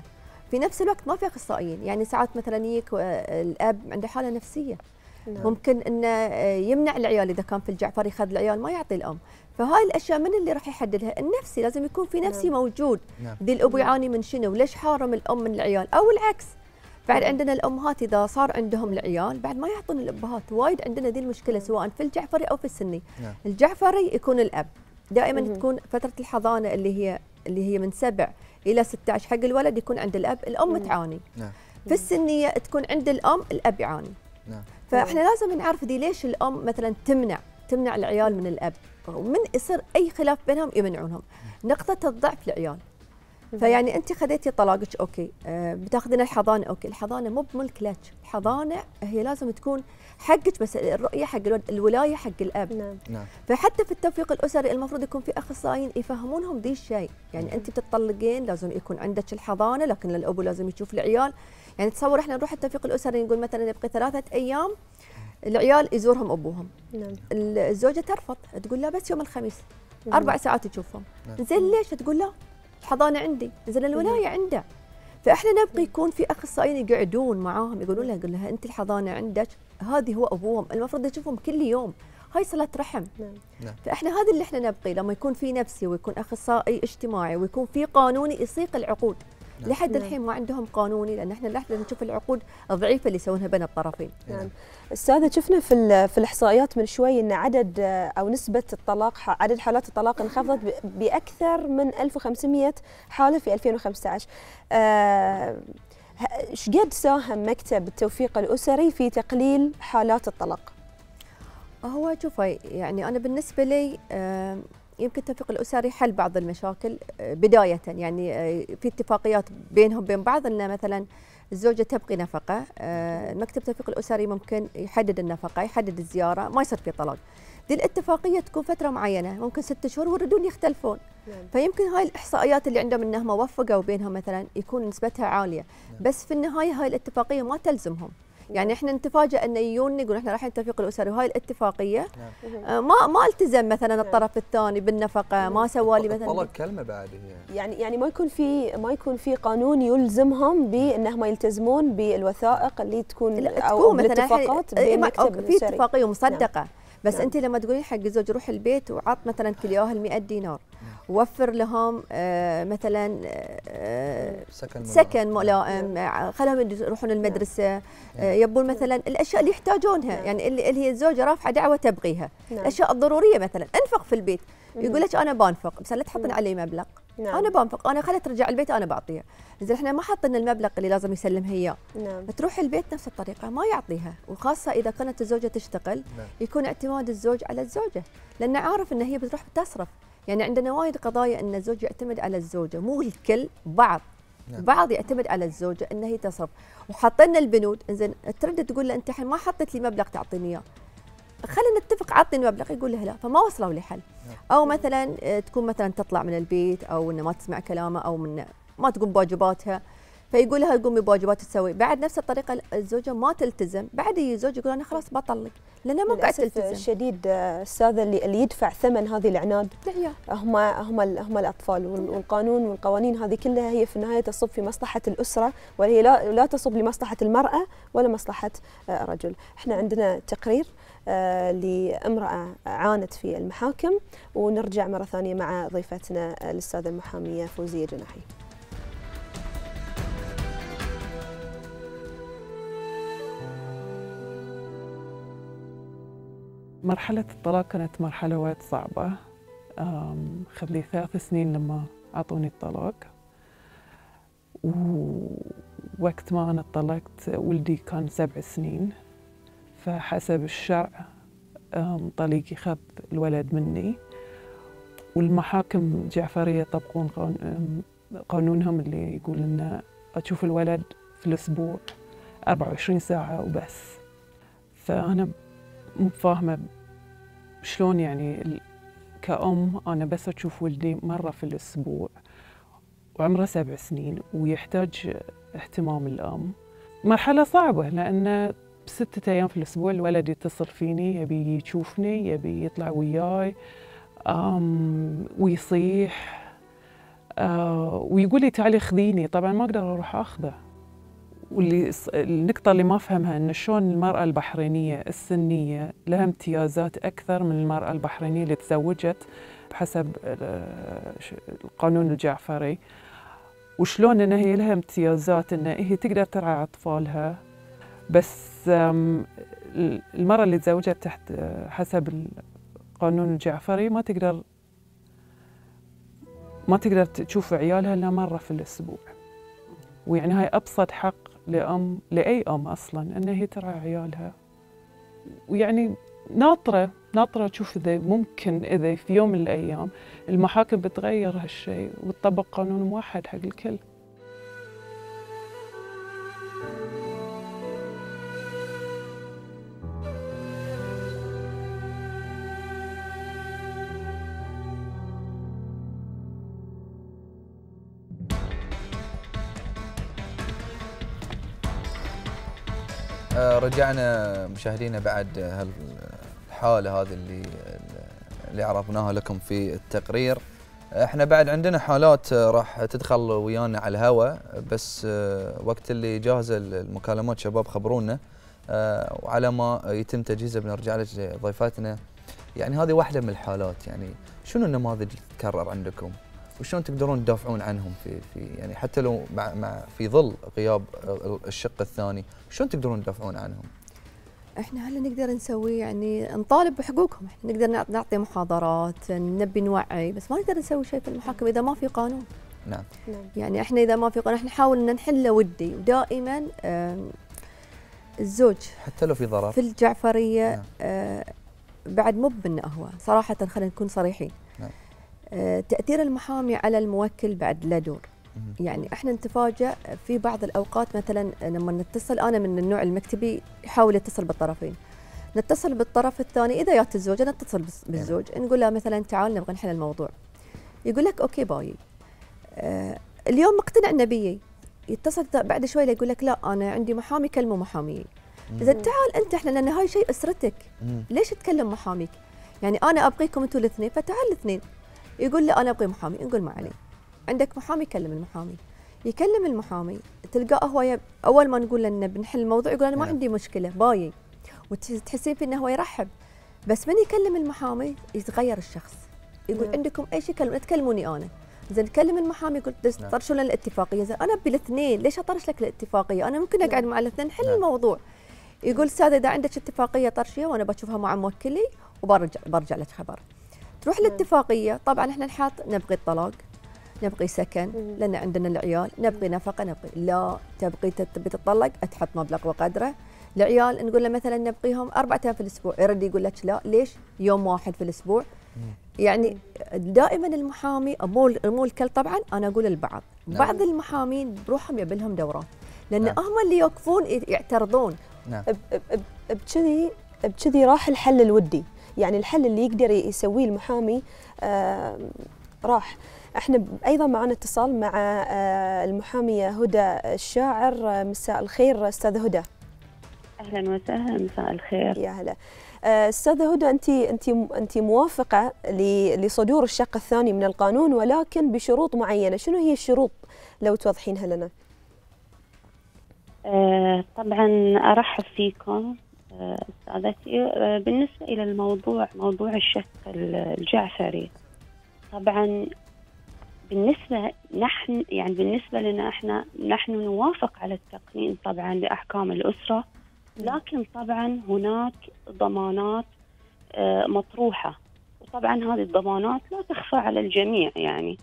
في نفس الوقت ما في أخصائيين. يعني ساعات مثلا يجيك آه، الأب عنده حالة نفسية. نعم. ممكن إنه آه، يمنع العيال إذا كان في الجعفر يخذ العيال ما يعطي الأم. فهاي الأشياء من اللي راح يحددها؟ النفسي لازم يكون في نفسي نعم. موجود. نعم. ذي الأب يعاني من شنو؟ ليش حارم الأم من العيال؟ أو العكس. بعد عندنا الأمهات إذا صار عندهم العيال بعد ما يعطون الأبهات. وايد عندنا ذي المشكلة سواء في الجعفري أو في السني. نعم. الجعفري يكون الأب. دائما مهم. تكون فترة الحضانة اللي هي اللي هي من سبع إلى 16 حق الولد يكون عند الأب الأم تعاني. نعم. في السنية تكون عند الأم الأب يعاني. نعم. فإحنا لازم نعرف دي ليش الأم مثلا تمنع تمنع العيال من الأب. ومن يصير أي خلاف بينهم يمنعونهم. نقطة الضعف العيال. فيعني أنت خذيتي طلاقك okay. أه بتاخذين الحضانة okay. الحضانة مو بملك لك. الحضانة هي لازم تكون حقك بس الرؤية حق الولد الولاية حق الأب. نعم. نعم. فحتى في التوفيق الأسري المفروض يكون في أخصائيين يفهمونهم دي الشيء. يعني أنت بتطلقين لازم يكون عندك الحضانة لكن الاب لازم يشوف العيال. يعني تصور إحنا نروح التوفيق الأسري نقول مثلا نبقي ثلاثة أيام العيال يزورهم أبوهم. نعم. الزوجة ترفض تقول لا بس يوم الخميس. مم. أربع ساعات تشوفهم. نعم. زين ليش؟ تقول لا الحضانة عندي. زين الولاية عنده. فإحنا نبغي يكون في أخصائيين يقعدون معاهم يقولون لها يقول لها أنت الحضانة عندك هذه هو أبوهم. المفروض تشوفهم كل يوم. هاي صله رحم. نعم. نعم. فإحنا هذا اللي إحنا نبغي لما يكون في نفسي ويكون أخصائي اجتماعي ويكون في قانوني يسيق العقود. نعم. لحد نعم. الحين ما عندهم قانوني لأن إحنا لحد نشوف العقود الضعيفة اللي يسوونها بين الطرفين نعم أستاذة شفنا في ال- في الإحصائيات من شوي إن عدد أو نسبة الطلاق عدد حالات الطلاق انخفضت بأكثر من 1500 حالة في 2015 آه، ه- إيش قد ساهم مكتب التوفيق الأسري في تقليل حالات الطلاق؟ هو شوفي يعني أنا بالنسبة لي آه، يمكن التوفيق الأسري حل بعض المشاكل آه، بداية يعني آه، في اتفاقيات بينهم بين بعض إن مثلا الزوجة تبقي نفقة آه، مكتب التوفيق الأسري ممكن يحدد النفقة يحدد الزيارة ما يصير في طلاق. دي الاتفاقية تكون فترة معينة ممكن ست شهور ويردون يختلفون. نعم. فيمكن هاي الإحصائيات اللي عندهم إنهم وفقوا بينهم مثلا يكون نسبتها عالية. بس في النهاية هاي الاتفاقية ما تلزمهم. يعني إحنا نتفاجئ إن يجون يقول إحنا رايحين التوفيق الاسري وهاي الاتفاقية. آه، ما ما التزم مثلا الطرف الثاني بالنفقة ما سوى لي مثلا الطلاق كلمة بعد هي. يعني يعني ما يكون في ما يكون في قانون يلزمهم بإنهم يلتزمون بالوثائق اللي تكون لا، أو بالاتفاقات إيه، في اتفاقية مصدقة. بس نعم. أنت لما تقولين حق الزوج روح البيت وعط مثلا كل ياهل 100 دينار. وفر لهم آه، مثلا آه، سكن سكن ملائم آه، خلهم يروحون المدرسة آه، يبون مثلا الأشياء اللي يحتاجونها يعني اللي اللي هي الزوجة رافعة دعوة تبغيها. نعم. الأشياء الضرورية مثلا انفق في البيت. مم. يقول لك أنا بنفق بس لا تحطين علي مبلغ. نعم. أنا بنفق أنا خلت ترجع البيت أنا بعطيها. زين إحنا ما حاطين المبلغ اللي لازم يسلمها اياه نعم. فتروح البيت نفس الطريقة ما يعطيها. وخاصة إذا كانت الزوجة تشتغل نعم. يكون اعتماد الزوج على الزوجة. لأنه عارف إن هي بتروح تصرف يعني عندنا وايد قضايا إن الزوج يعتمد على الزوجة مو الكل بعض. نعم. بعض يعتمد على الزوجة ان هي تصرف وحاطين البنود إنزين ترد تقول له أنت الحين ما حطيت لي مبلغ تعطيني إياه. خلينا نتفق عطني المبلغ يقول لها لا فما وصلوا لحل. أو مثلا آه، تكون مثلا تطلع من البيت أو إنه ما تسمع كلامه أو من ما تقوم بواجباتها. فيقول لها قومي بواجبات تسوي. بعد نفس الطريقة الزوجة ما تلتزم. بعد يجي الزوج يقول أنا خلاص بطلق لأنها ما قاعد تلتزم. الشديد آه، استاذه اللي, اللي يدفع ثمن هذه العناد. العيال هم هم هم الأطفال وال- والقانون والقوانين هذه كلها هي في النهاية تصب في مصلحة الأسرة وهي لا لا تصب لمصلحة المرأة ولا مصلحة آه، الرجل، إحنا عندنا تقرير آه، لامرأة عانت في المحاكم ونرجع مرة ثانية مع ضيفتنا آه، الأستاذة المحامية فوزية جناحي. مرحلة الطلاق كانت مرحلة وايد صعبة. خذ لي ثلاث سنين لما أعطوني الطلاق. ووقت ما أنا طلقت ولدي كان سبع سنين. فحسب الشرع طليقي خذ الولد مني. والمحاكم الجعفرية أم، قانونهم اللي يقول إن أشوف الولد في الأسبوع 24 ساعة وبس. فأنا مو فاهمة شلون يعني كأم أنا بس أشوف ولدي مرة في الأسبوع وعمره سبع سنين ويحتاج اهتمام الأم. مرحلة صعبة لأن ستة أيام في الأسبوع الولد يتصل فيني يبي يشوفني يبي يطلع وياي أم ويصيح آه ويقول لي تعالي خذيني. طبعا ما أقدر أروح أخذه. واللي النقطة اللي ما أفهمها إن شلون المرأة البحرينية السنية لها امتيازات أكثر من المرأة البحرينية اللي تزوجت بحسب القانون الجعفري. وشلون إن هي لها امتيازات إن هي تقدر ترعى أطفالها. بس المرأة اللي تزوجت تحت حسب القانون الجعفري ما تقدر ما تقدر تشوف عيالها إلا مرة في الأسبوع. ويعني هاي أبسط حق لأم لأي أم أصلا أن هي ترعى عيالها. ويعني ناطرة ناطرة تشوف إذا ممكن إذا في يوم من الأيام المحاكم بتغير هالشيء وتطبق قانون موحد حق الكل. رجعنا مشاهدينا بعد هالحالة هذه اللي اللي عرضناها لكم في التقرير إحنا بعد عندنا حالات راح تدخل ويانا على الهواء بس آه، وقت اللي جاهزة المكالمات شباب خبرونا آه، وعلى ما يتم تجهيزها بنرجع لك ضيفاتنا يعني هذه واحدة من الحالات يعني شنو النماذج اللي تتكرر عندكم؟ وشلون تقدرون تدافعون عنهم في في يعني حتى لو مع مع في ظل غياب الشق الثاني شلون تقدرون تدافعون عنهم؟ إحنا هل نقدر نسوي يعني نطالب بحقوقهم؟ إحنا نقدر نعطي محاضرات نبي نوعي بس ما نقدر نسوي شيء في المحاكم إذا ما في قانون. نعم. يعني إحنا إذا ما في قانون إحنا نحاول إن نحله ودي. ودائما الزوج حتى لو في ضرر. في الجعفرية نعم. آه بعد مو بنا هو. صراحة خلينا نكون صريحين. نعم. تأثير المحامي على الموكل بعد له دور. يعني إحنا نتفاجأ في بعض الأوقات مثلا لما نتصل أنا من النوع المكتبي يحاول يتصل بالطرفين. نتصل بالطرف الثاني إذا جات الزوجه نتصل بالزوج. نقول له مثلا تعال نبغى نحل الموضوع. يقول لك okay bye. آه اليوم مقتنع نبيي. يتصل بعد شوي يقول لك لا أنا عندي محامي كلمه محامي. إذا تعال أنت إحنا لأن هاي شيء أسرتك. ليش تكلم محاميك؟ يعني أنا ابغيكم أنتم الاثنين فتعال الاثنين. يقول لي أنا أبغي محامي نقول ما عليه عندك محامي؟ كلم المحامي. يكلم المحامي تلقاه هو يب... أول ما نقول له بنحل الموضوع يقول أنا ما عندي مشكلة باي. وتحسين فيه إنه هو يرحب. بس من يكلم المحامي؟ يتغير الشخص. يقول نعم. عندكم أي شيء كلمة تكلموني أنا. زين كلم المحامي يقول طرشوا لنا الاتفاقية. زين أنا ابي الاثنين ليش أطرش لك الاتفاقية؟ أنا ممكن أقعد مع الاثنين نحل نعم. الموضوع. يقول أستاذ إذا عندك اتفاقية طرشية وأنا بشوفها مع موكلي وبرجع برجع لك خبر. تروح الاتفاقيه طبعا إحنا نحط نبغي الطلاق نبغي سكن لأن عندنا العيال نبغي نفقه نبغي لا تبغي تبي تطلق تحط مبلغ وقدره العيال نقول له مثلا نبغيهم أربع أيام في الأسبوع يرد يقول لك لا ليش يوم واحد في الأسبوع يعني دائما المحامي مو مو الكل طبعا أنا أقول البعض نعم. بعض المحامين بروحهم يبي لهم دورات لأن نعم. هم اللي يوقفون يعترضون نعم بكذي بكذي راح الحل الودي يعني الحل اللي يقدر يسويه المحامي آه راح. إحنا أيضا معنا اتصال مع المحاميه هدى الشاعر. مساء الخير أستاذة هدى. أهلا وسهلا مساء الخير. يا هلا. أستاذة هدى أنت أنت أنت موافقة لصدور الشق الثاني من القانون ولكن بشروط معينة. شنو هي الشروط لو توضحينها لنا؟ أه طبعا أرحب فيكم. استاذتي أه بالنسبة إلى الموضوع موضوع الشق الجعفري طبعا بالنسبة نحن يعني بالنسبة لنا إحنا نحن نوافق على التقنين طبعا لأحكام الأسرة لكن طبعا هناك ضمانات مطروحة. وطبعا هذه الضمانات لا تخفى على الجميع يعني.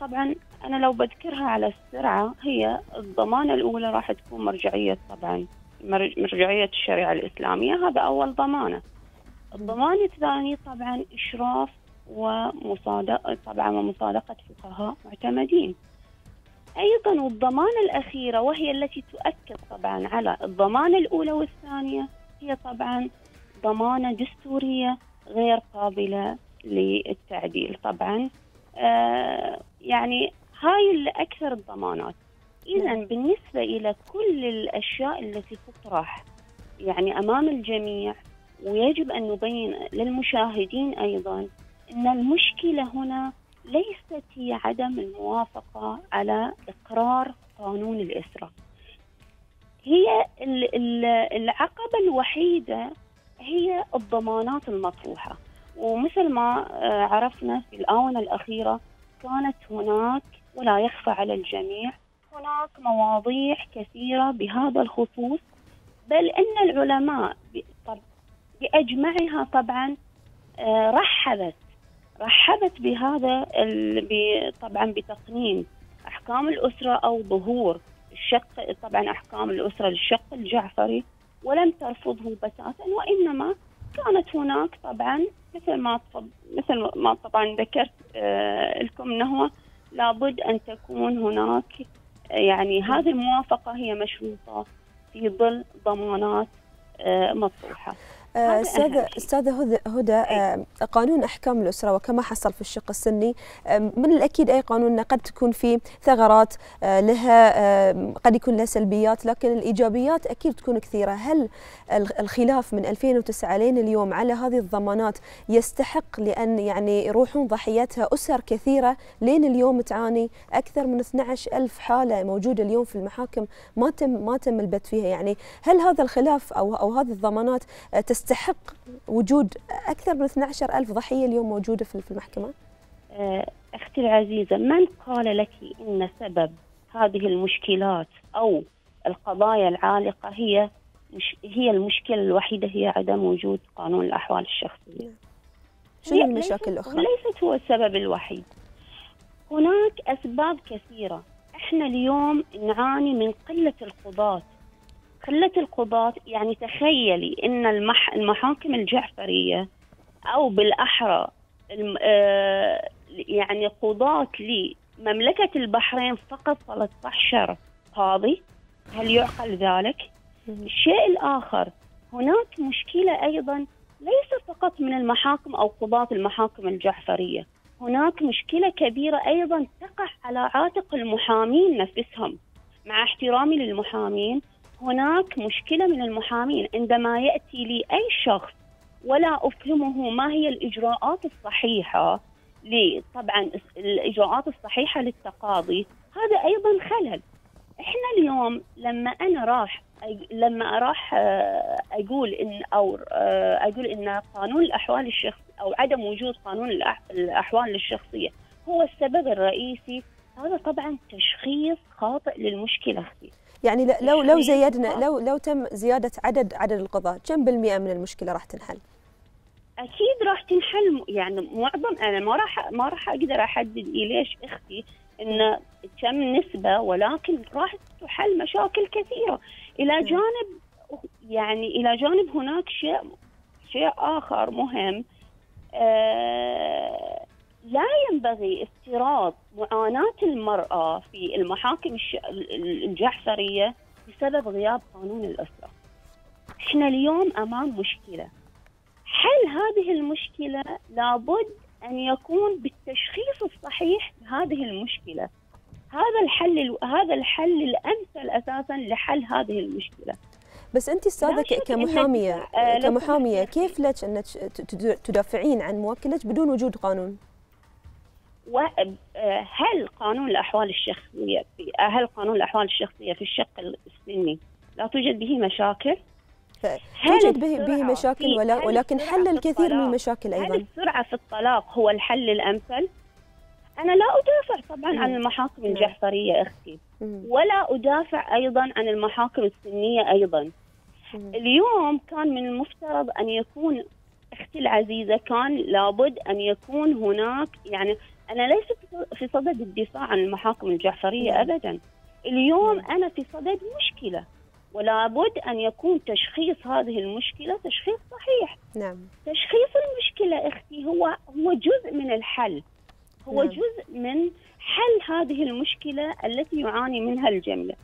طبعا أنا لو بذكرها على السرعة هي الضمانة الأولى راح تكون مرجعية طبعا. مرجعية الشريعة الإسلامية هذا أول ضمانة. الضمانة الثانية طبعا إشراف ومصادقة طبعا ومصادقة فقهاء معتمدين. أيضا والضمانة الأخيرة وهي التي تؤكد طبعا على الضمانة الأولى والثانية هي طبعا ضمانة دستورية غير قابلة للتعديل. طبعا آه يعني هاي أكثر الضمانات. إذا بالنسبة إلى كل الأشياء التي تطرح يعني أمام الجميع ويجب أن نبين للمشاهدين أيضا إن المشكلة هنا ليست هي عدم الموافقة على إقرار قانون الاسره. هي العقبة الوحيدة هي الضمانات المطروحة ومثل ما عرفنا في الآونة الأخيرة كانت هناك ولا يخفى على الجميع هناك مواضيع كثيرة بهذا الخصوص بل أن العلماء بأجمعها طبعا رحبت رحبت بهذا طبعا بتقنين أحكام الأسرة أو ظهور الشق طبعا أحكام الأسرة للشق الجعفري ولم ترفضه بتاتا وإنما كانت هناك طبعا مثل ما مثل ما طبعا ذكرت آه، لكم إنه لابد أن تكون هناك آه، يعني هذه الموافقة هي مشروطة في ظل ضمانات آه، هذا استاذه هدى هدى آه، قانون أحكام الأسرة وكما حصل في الشق السني آه، من الأكيد أي قانون قد تكون فيه ثغرات آه، لها قد يكون لها سلبيات لكن الإيجابيات أكيد تكون كثيرة. هل ال- الخلاف من 2009 لين اليوم على هذه الضمانات يستحق لأن يعني يروحون ضحيتها أسر كثيرة؟ لين اليوم تعاني أكثر من 12 ألف حالة موجودة اليوم في المحاكم ما تم ما تم البت فيها. يعني هل هذا الخلاف أو أو هذه الضمانات آه، تستحق وجود أكثر من 12 ألف ضحية اليوم موجودة في المحكمة؟ آه، أختي العزيزة من قال لك إن سبب هذه المشكلات أو القضايا العالقة هي مش هي المشكلة الوحيدة هي عدم وجود قانون الأحوال الشخصية. شنو هي المشاكل ليست- الأخرى؟ وليست هو السبب الوحيد. هناك أسباب كثيرة. إحنا اليوم نعاني من قلة القضاة. قلة القضاة يعني تخيلي إن المح المحاكم الجعفرية أو بالأحرى الم- آه، يعني قضاة لمملكة البحرين فقط 13 قاضي هل يعقل ذلك؟ الشيء الآخر هناك مشكلة أيضا ليس فقط من المحاكم أو قضاة المحاكم الجعفرية هناك مشكلة كبيرة أيضا تقع على عاتق المحامين نفسهم مع احترامي للمحامين هناك مشكلة من المحامين عندما يأتي لي أي شخص ولا أفهمه ما هي الإجراءات الصحيحة طبعا الإجراءات الصحيحة للتقاضي هذا أيضا خلل. إحنا اليوم لما أنا راح لما راح آه، أقول إن أو آه، أقول إن قانون الأحوال الشخص أو عدم وجود قانون الأح- الأحوال الشخصية هو السبب الرئيسي هذا طبعا تشخيص خاطئ للمشكلة. أختي يعني لو لو تشخيص زيدنا خاطئ. لو لو تم زيادة عدد عدد القضاة كم بالمئة من المشكلة راح تنحل؟ أكيد راح تنحل يعني معظم أنا ما راح ما راح أقدر أحدد ليش أختي إن كم نسبة ولكن راح تحل مشاكل كثيرة إلى جانب يعني إلى جانب هناك شيء شيء آخر مهم آه لا ينبغي افتراض معاناة المرأة في المحاكم الجعفرية بسبب غياب قانون الأسرة. إحنا اليوم أمام مشكلة حل هذه المشكلة لابد أن يكون بالتشخيص الصحيح لهذه المشكلة هذا الحل ال- هذا الحل الأمثل أساسا لحل هذه المشكلة بس أنت استاذه كمحامية آه، كمحامية كيف لك أنك تدافعين عن موكلك بدون وجود قانون؟ وهل قانون الأحوال الشخصية في هل قانون الأحوال الشخصية في الشق السني لا توجد به مشاكل؟ هل توجد به به مشاكل ولا هل ولكن حل الكثير من المشاكل هل أيضا. السرعة في الطلاق هو الحل الأمثل؟ أنا لا أدافع طبعا عن المحاكم الجعفرية أختي. ولا أدافع أيضا عن المحاكم السنية أيضا. اليوم كان من المفترض أن يكون أختي العزيزة كان لابد أن يكون هناك يعني أنا ليست في صدد الدفاع عن المحاكم الجعفرية نعم. أبدا. اليوم أنا في صدد مشكلة ولا بد أن يكون تشخيص هذه المشكلة تشخيص صحيح. نعم. تشخيص المشكلة أختي هو هو جزء من الحل. هو نعم. جزء من حل هذه المشكلة التي يعاني منها الجملة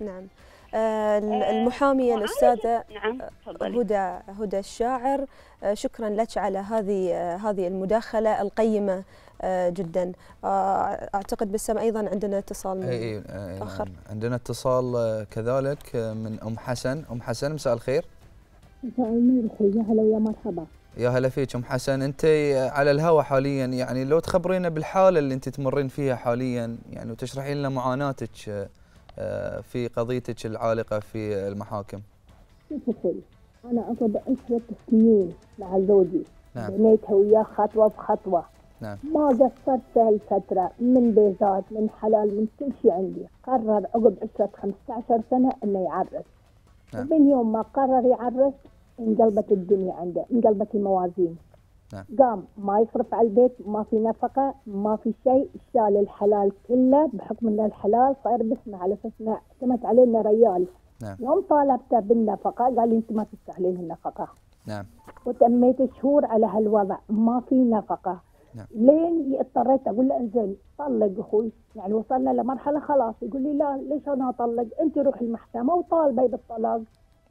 نعم. آه، المحامية الأستاذة نعم تفضلي. هدى هدى الشاعر. آه، شكرا لك على هذه آه، هذه المداخلة القيمة آه، جدا. آه، أعتقد بسام أيضا عندنا اتصال من إي إي آه،. نعم. عندنا اتصال آه، كذلك آه، من أم حسن. أم حسن مساء الخير. مساء النور أخوي. هلا ويا مرحبا. يا هلا فيك أم حسن. أنت على الهواء حاليا يعني لو تخبرينا بالحالة اللي أنت تمرين فيها حاليا يعني وتشرحين لنا معاناتك آه، آه، في قضيتك العالقة في المحاكم. شوف أخوي أنا عقب عشرة سنين مع زوجي. نعم. بنيتها وياه خطوة بخطوة. نعم. ما قصرت في هالفترة من بيضات من حلال من كل شيء عندي. قرر عقب عشرة 15 سنة إنه يعرس. نعم. ومن يوم ما قرر يعرس انقلبت الدنيا عنده انقلبت الموازين. نعم. قام ما يصرف على البيت ما في نفقة ما في شيء شال الحلال كله. بحكم إن الحلال صاير باسمه على أساس اعتمد علينا ريال. نعم. يوم طالبته بالنفقة قال لي أنت ما تستاهلين النفقة نعم. وتميت شهور على هالوضع ما في نفقة. نعم. لين اضطريت أقول له إنزين طلق أخوي. يعني وصلنا لمرحلة خلاص يقول لي لا ليش أنا أطلق؟ أنت روح المحكمة وطالبي بالطلاق.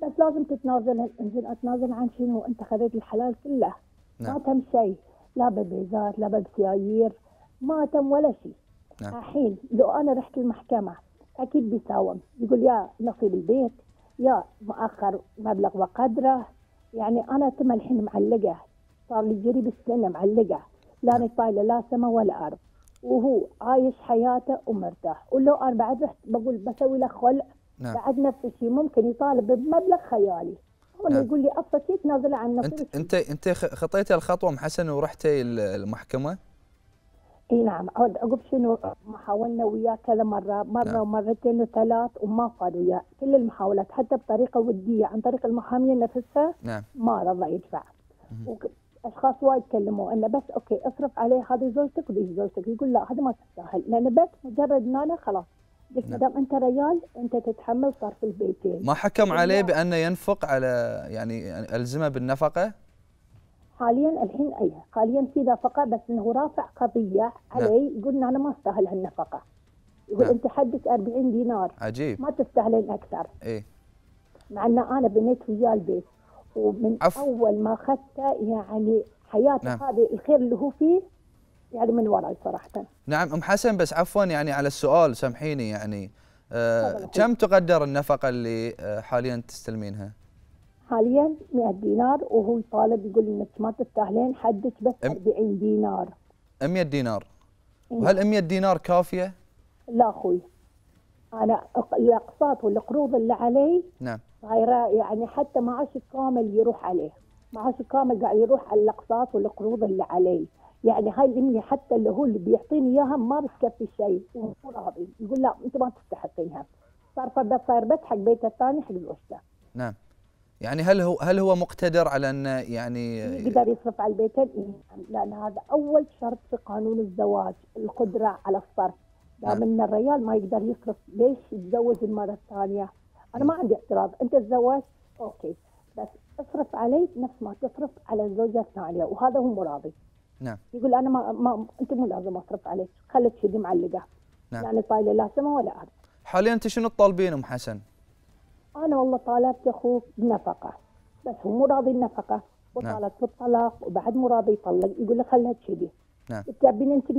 بس لازم تتنازل إنزين أتنازل عن شنو؟ أنت خذيت الحلال كله. نعم. ما تم شيء. لا ببيزات لا بسيايير ما تم ولا شيء. نعم. الحين لو أنا رحت المحكمة أكيد بيساوم. يقول يا نصيب البيت يا مؤخر مبلغ وقدره. يعني أنا تم الحين معلقة. صار لي قريب السنة معلقة. لا طايله لا سما ولا أرض. وهو عايش حياته ومرتاح. ولو أنا بعد رحت بقول بسوي له خلع نعم. بعد نفس الشيء ممكن يطالب بمبلغ خيالي. هو نعم. يقول لي ابسط شيء تنازل عن نصيب انت أنت خطيتي الخطوة أم حسن ورحتي ال- المحكمة؟ إي نعم. عقب شنو؟ ما حاولنا وياه كذا مرة مرة نعم. ومرتين وثلاث وما فاد وياه. كل المحاولات حتى بطريقة ودية عن طريق المحاميه نفسها نعم. ما رضى يدفع. أشخاص وايد كلموا إنه بس okay اصرف عليه هذه زوجتك وذي زوجتك. يقول لا هذا ما تستاهل لأن بس مجرد ان أنا خلاص. قلت ما نعم. دام أنت ريال أنت تتحمل صرف البيتين. ما حكم عليه. بأنه ينفق على يعني ألزمه بالنفقة؟ حاليا الحين أي حاليا في نفقة بس إنه رافع قضية علي يقول أنا ما استاهل هالنفقة. يقول نعم. أنت حدك 40 دينار. عجيب. ما تستاهلين أكثر. إيه. مع ان أنا بنيت وياه البيت. ومن عفو. أول ما اخذته يعني حياتي نعم. هذه الخير اللي هو فيه يعني من وراي صراحة نعم أم حسن بس عفوا يعني على السؤال سامحيني يعني آه. كم تقدر النفقة اللي آه حاليا تستلمينها؟ حاليا 100 دينار وهو يطالب يقول إنك ما تستاهلين حدك بس أم- 40 دينار 100 دينار إيه. وهل 100 دينار كافية؟ لا أخوي أنا الأقساط والقروض اللي علي نعم صايره يعني حتى معاش كامل يروح عليه. معاش كامل قاعد يروح على الأقساط والقروض اللي علي يعني هاي الإمنية حتى اللي هو اللي بيعطيني إياها ما بتكفي شيء. وهو راضي يقول لا أنت ما تستحقينها. صار بس صاير بس حق بيته الثاني حق زوجته. نعم. يعني هل هو هل هو مقتدر على انه يعني يقدر يصرف على البيتين إيه، لأن هذا أول شرط في قانون الزواج القدرة على الصرف. دام نعم. إن الرجال ما يقدر يصرف ليش يتزوج المرة الثانية؟ أنا ما عندي اعتراض. أنت تزوجت أوكي. بس اصرف علي نفس ما تصرف على الزوجه الثانية وهذا هو مراضي. نعم. يقول أنا ما, ما أنت مو لازم أصرف عليك. خليك شدي معلقة. نعم. يعني طايلة لا سما ولا أرض؟ حاليا أنت شنو تطالبين أم حسن؟ أنا والله طالبت أخوك بنفقة. بس هو مو راضي النفقة. نعم. وطالبت بالطلاق وبعد مو راضي يطلق يقول لي خلها تشدي نعم. تبين أنت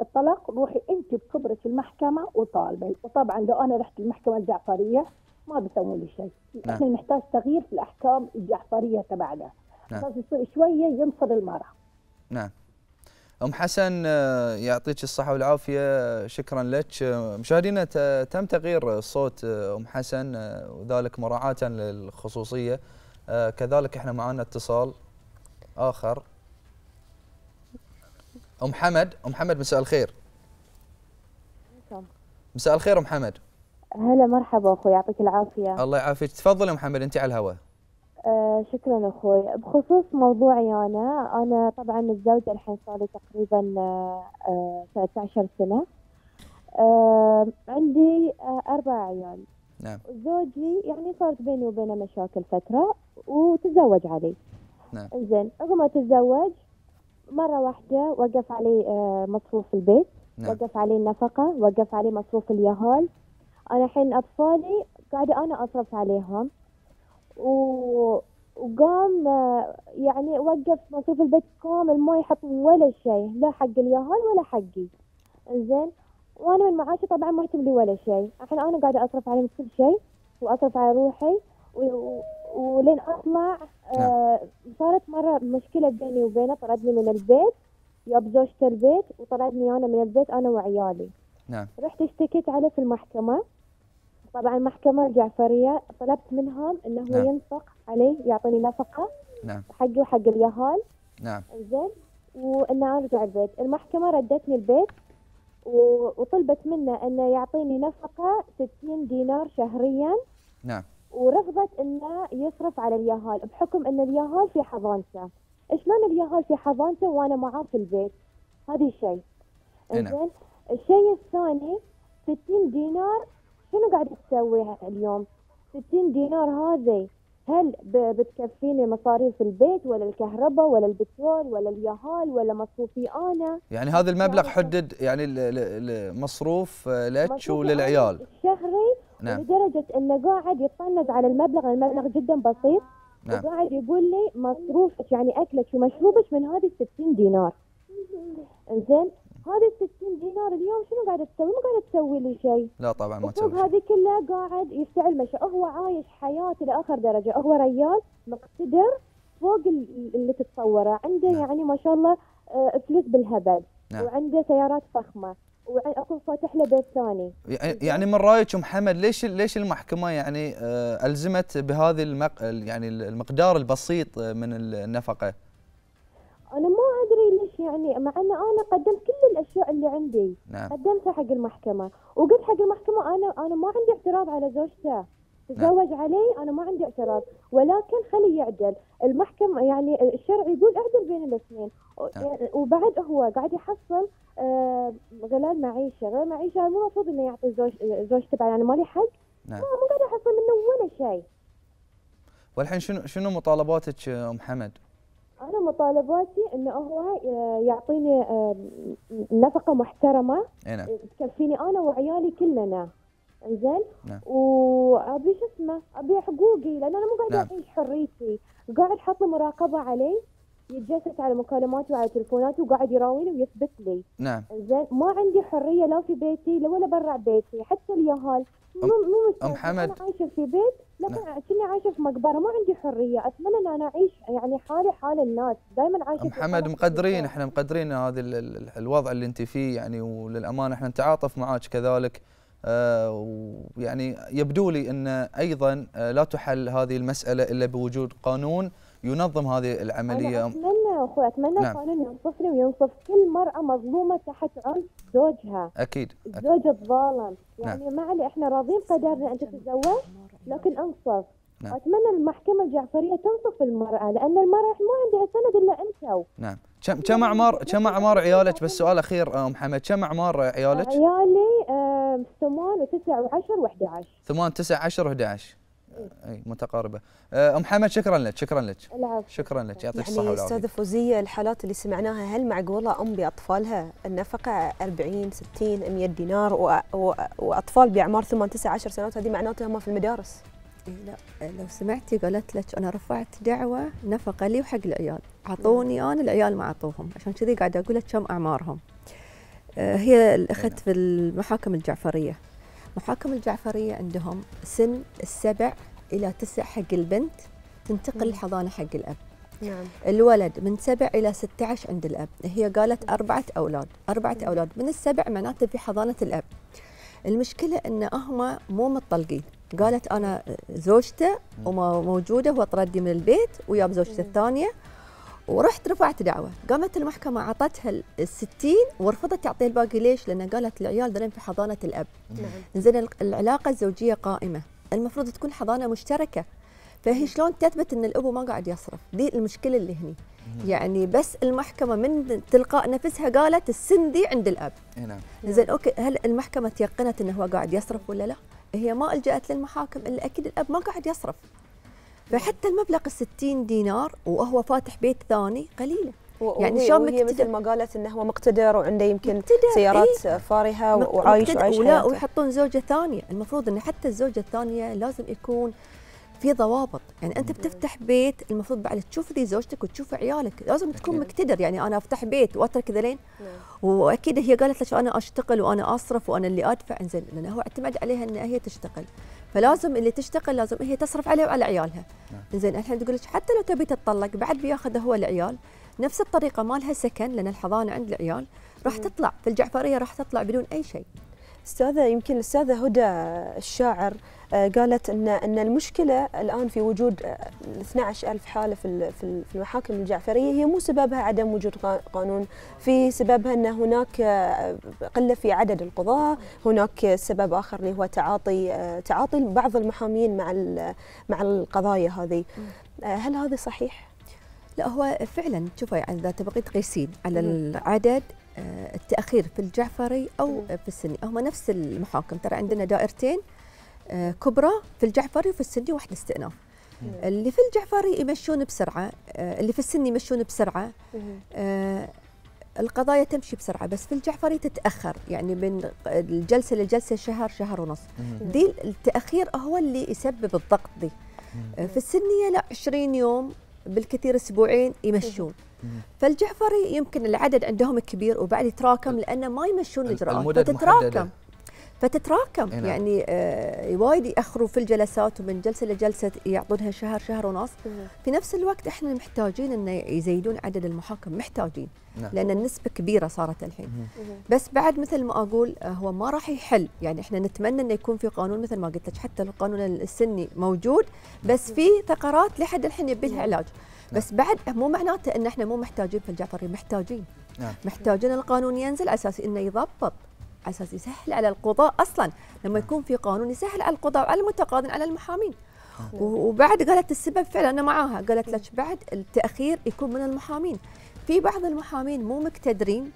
الطلاق؟ روحي أنت بكبرك المحكمة وطالبي وطبعا لو أنا رحت المحكمة الجعفرية ما بيسوون لي شيء. نعم. إحنا نحتاج تغيير في الأحكام الجعفرية تبعنا. نعم. بس يصير شوية ينصر المرأة. نعم. أم حسن آه، يعطيك الصحة والعافية. شكرا لك. آه، مشاهدينا ت- تم تغيير صوت آه، أم حسن وذلك مراعاة للخصوصية. كذلك إحنا معنا اتصال آخر. أم حمد أم حمد مساء الخير. مساء الخير أم حمد. هلا مرحبا أخوي يعطيك العافية. الله يعافيك. تفضل ام حمد أنت على الهواء. آه شكرا أخوي. بخصوص موضوعي أنا أنا طبعا متزوجة الحين صار لي تقريبا آه آه 13 سنة. آه عندي آه أربع عيال. نعم. زوجي يعني صارت بيني وبينه مشاكل فترة وتزوج علي. نعم. زين عقب ما تزوج مرة واحدة وقف علي آه مصروف البيت. نعم. وقف علي النفقة وقف علي مصروف اليهال أنا الحين أطفالي قاعدة أنا أصرف عليهم. و... وقام يعني وقف مصروف البيت كامل ما يحط ولا شيء لا حق اليهال ولا حقي. زين وأنا من معاشي طبعا ما يتم لي ولا شيء. الحين أنا قاعدة أصرف عليهم كل شيء وأصرف على روحي و... و... ولين أطلع آه صارت مرة مشكلة بيني وبينه طردني من البيت جاب زوجته البيت وطردني أنا من البيت أنا وعيالي. نعم. رحت اشتكيت عليه في المحكمة. طبعا المحكمة الجعفرية طلبت منهم إنه هو نعم. ينفق علي يعطيني نفقة نعم. حقي وحق اليهال. نعم. زين. وإنه أرجع البيت. المحكمة ردتني البيت وطلبت منه إنه يعطيني نفقة 60 دينار شهريا. نعم. ورفضت إنه يصرف على اليهال بحكم إن اليهال في حضانته. شلون اليهال في حضانته وأنا معاه في البيت؟ هذا شيء. نعم. زين. الشيء الثاني 60 دينار شنو قاعد تسوي اليوم؟ 60 دينار هذه هل بتكفيني مصاريف البيت ولا الكهرباء ولا البترول ولا اليهال ولا مصروفي أنا؟ يعني هذا المبلغ حدد يعني ال- ال- المصروف آه، لك وللعيال. الشهري نعم. لدرجة إنه قاعد يطنز على المبلغ المبلغ جدا بسيط. نعم. وقاعد يقول لي مصروفك يعني أكلك ومشروبك من هذه 60 دينار. إنزين. هذه 60 دينار اليوم شنو قاعدة تسوي؟ مو قاعدة تسوي لي شيء لا طبعا ما تسوي. هذه كلها قاعد يفتعل مشى هو عايش حياته لآخر درجة هو ريال مقتدر فوق ال- اللي تتصوره عنده يعني ما شاء الله آه، فلوس بالهبل نعم. وعنده سيارات فخمة واكون فاتح له بيت ثاني يع- يعني من رأيك محمد ليش ليش المحكمة يعني آه، ألزمت بهذه المق... يعني المقدار البسيط من النفقة؟ أنا ما ادري ليش يعني مع ان أنا قدمت كل الأشياء اللي عندي. نعم. قدمتها حق المحكمة. وقلت حق المحكمة أنا أنا ما عندي اعتراض على زوجته. تزوج علي أنا ما عندي اعتراض. ولكن خليه يعدل. المحكمة يعني الشرع يقول اعدل بين الاثنين. و- وبعد هو قاعد يحصل آه، غلال معيشة. غلال معيشة مو المفروض إنه يعطي زوج زوجته بعد يعني مالي حق؟ نعم. ما مو قاعد احصل منه ولا شيء. والحين شنو شنو مطالباتك أم محمد؟ أنا مطالباتي انه هو آه، يعطيني آه، نفقة محترمة. اي نعم. تكفيني أنا وعيالي كلنا. زين نعم. وأبي شو اسمه؟ أبي حقوقي لأن أنا مو قاعدة نعم. أعيش حريتي. قاعد حاط لي مراقبة علي. يتجسس على مكالماتي وعلى تلفوناتي وقاعد يراويني ويثبت لي. نعم. زين ما عندي حرية لا في بيتي لا ولا برا بيتي حتى اليهال. مو مو. أم حمد. أنا عايشة في بيت لكن كني عايشة في مقبرة ما عندي حرية. أتمنى إن أنا أعيش يعني حالي حال الناس. دائما عايشة أم قلق. مقدرين إحنا مقدرين هذا ال- ال- الوضع اللي أنت فيه يعني وللأمانة إحنا نتعاطف معك كذلك. آه، ويعني يبدو لي إن أيضا آه، لا تحل هذه المسألة إلا بوجود قانون. ينظم هذه العملية. أنا اتمنى أخوي أتمنى نعم. القانون ينصفني وينصف كل مرأة مظلومة تحت عنف زوجها. أكيد الزوج الظالم. يعني ما علي إحنا راضين قدرنا أن تتزوج لكن أنصف. نعم. أتمنى المحكمة الجعفرية تنصف المرأة لأن المرأة ما عندها سند إلا أنتوا نعم. كم كم أعمار كم أعمار عيالك؟ بس سؤال أخير آه، ام محمد كم أعمار عيالك؟ عيالي آه، ثمان وتسع وعشر وأحد عشر. 8 9 10 11 أي متقاربة. آه، أم محمد شكرا لك شكرا لك. شكرا لك. يعطيك الصحة يعني والعافية. أستاذة فوزية الحالات اللي سمعناها هل معقولة أم بأطفالها النفقة 40 60 100 دينار و- و- وأطفال بأعمار 8 9 10 سنوات؟ هذه معناتها هم في المدارس. إيه لا. لو سمعتي قالت لك أنا رفعت دعوة نفقة لي وحق العيال. أعطوني أنا العيال ما أعطوهم. عشان كذي قاعدة أقول لك كم أعمارهم. آه، هي الأخت في المحاكم الجعفرية. المحاكم الجعفرية عندهم سن السبع إلى تسع حق البنت تنتقل الحضانه حق الأب. نعم. الولد من سبع إلى 16 عند الأب. هي قالت أربعة أولاد. أربعة أولاد. من السبع معناته في حضانة الأب. المشكلة أن هم مو متطلقين. قالت أنا زوجته وموجودة هو طردي من البيت ويا بزوجته الثانية. ورحت رفعت دعوة. قامت المحكمة أعطتها الستين ورفضت تعطيه الباقي. ليش؟ لأن قالت العيال ذلين في حضانة الأب. نعم. زين العلاقة الزوجية قائمة. المفروض تكون حضانة مشتركة. فهي شلون تثبت إن الأبو ما قاعد يصرف؟ دي المشكلة اللي هني. يعني بس المحكمة من تلقاء نفسها قالت السن دي عند الأب. نعم. زين أوكي هل المحكمة تيقنت إنه هو قاعد يصرف ولا لا؟ هي ما ألجأت للمحاكم إلا أكيد الأب ما قاعد يصرف. فحتى المبلغ ال 60 دينار وهو فاتح بيت ثاني قليلة. يعني شلون مثل ما قالت انه هو مقتدر وعنده يمكن سيارات إيه؟ فارهة وعايش مقتدر وعايش ولا حياته. ويحطون زوجة ثانية. المفروض إن حتى الزوجة الثانية لازم يكون في ضوابط. يعني أنت بتفتح بيت المفروض بعد تشوف ذي زوجتك وتشوف عيالك. لازم تكون مقتدر. يعني أنا أفتح بيت وأترك ذلين وأكيد هي قالت لك أنا أشتغل وأنا أصرف وأنا اللي أدفع. إنزين لأن هو اعتمد عليها إن هي تشتغل. فلازم اللي تشتغل لازم هي تصرف عليه وعلى عيالها. زين الحين تقول لك حتى لو تبي تطلق بعد بياخذ هو العيال. نفس الطريقة ما لها سكن لأن الحضانة عند العيال راح تطلع في الجعفرية راح تطلع بدون أي شيء. أستاذة يمكن الأستاذة هدى الشاعر آه، قالت إن إن المشكلة الآن في وجود آه، 12000 حالة في في ال- في المحاكم الجعفرية هي مو سببها عدم وجود قا- قانون في سببها إن هناك آه، قلة في عدد القضاة هناك سبب آخر اللي هو تعاطي آه، تعاطي بعض المحامين مع مع القضايا هذه. آه، هل هذا صحيح؟ لا هو فعلا شوفوا يعني إذا تبغي تقيسين على العدد آه، التأخير في الجعفري أو في السني. هم نفس المحاكم. ترى عندنا دائرتين آه، كبرى في الجعفري وفي السني واحدة استئناف اللي في الجعفري يمشون بسرعة آه، اللي في السني يمشون بسرعة. القضايا تمشي بسرعة بس في الجعفري تتأخر يعني من الجلسه للجلسه شهر شهر ونص. دي التأخير هو اللي يسبب الضغط دي. في السنية لا 20 يوم بالكثير أسبوعين يمشون. فالجعفري يمكن العدد عندهم كبير وبعد يتراكم لأنه ما يمشون الاجراءات فتتراكم محددة. فتتراكم. نعم. يعني آه وايد يأخروا في الجلسات ومن جلسة لجلسه يعطونها شهر شهر ونص. في نفس الوقت إحنا محتاجين إنه يزيدون عدد المحاكم محتاجين. نعم. لأن النسبة كبيرة صارت الحين. بس بعد مثل ما أقول آه، هو ما راح يحل. يعني إحنا نتمنى إنه يكون في قانون مثل ما قلت لك حتى القانون السني موجود بس في ثغرات لحد الحين يبي لها علاج. بس بعد مو معناته إن إحنا مو محتاجين في الجعفري محتاجين. نعم. محتاجين القانون ينزل على أساس إنه يضبط. على أساس يسهل على القضاء أصلا لما يكون في قانون يسهل على القضاء وعلى المتقاضين على المحامين. و- وبعد قالت السبب فعلا أنا معاها قالت لك بعد التأخير يكون من المحامين. في بعض المحامين مو مقتدرين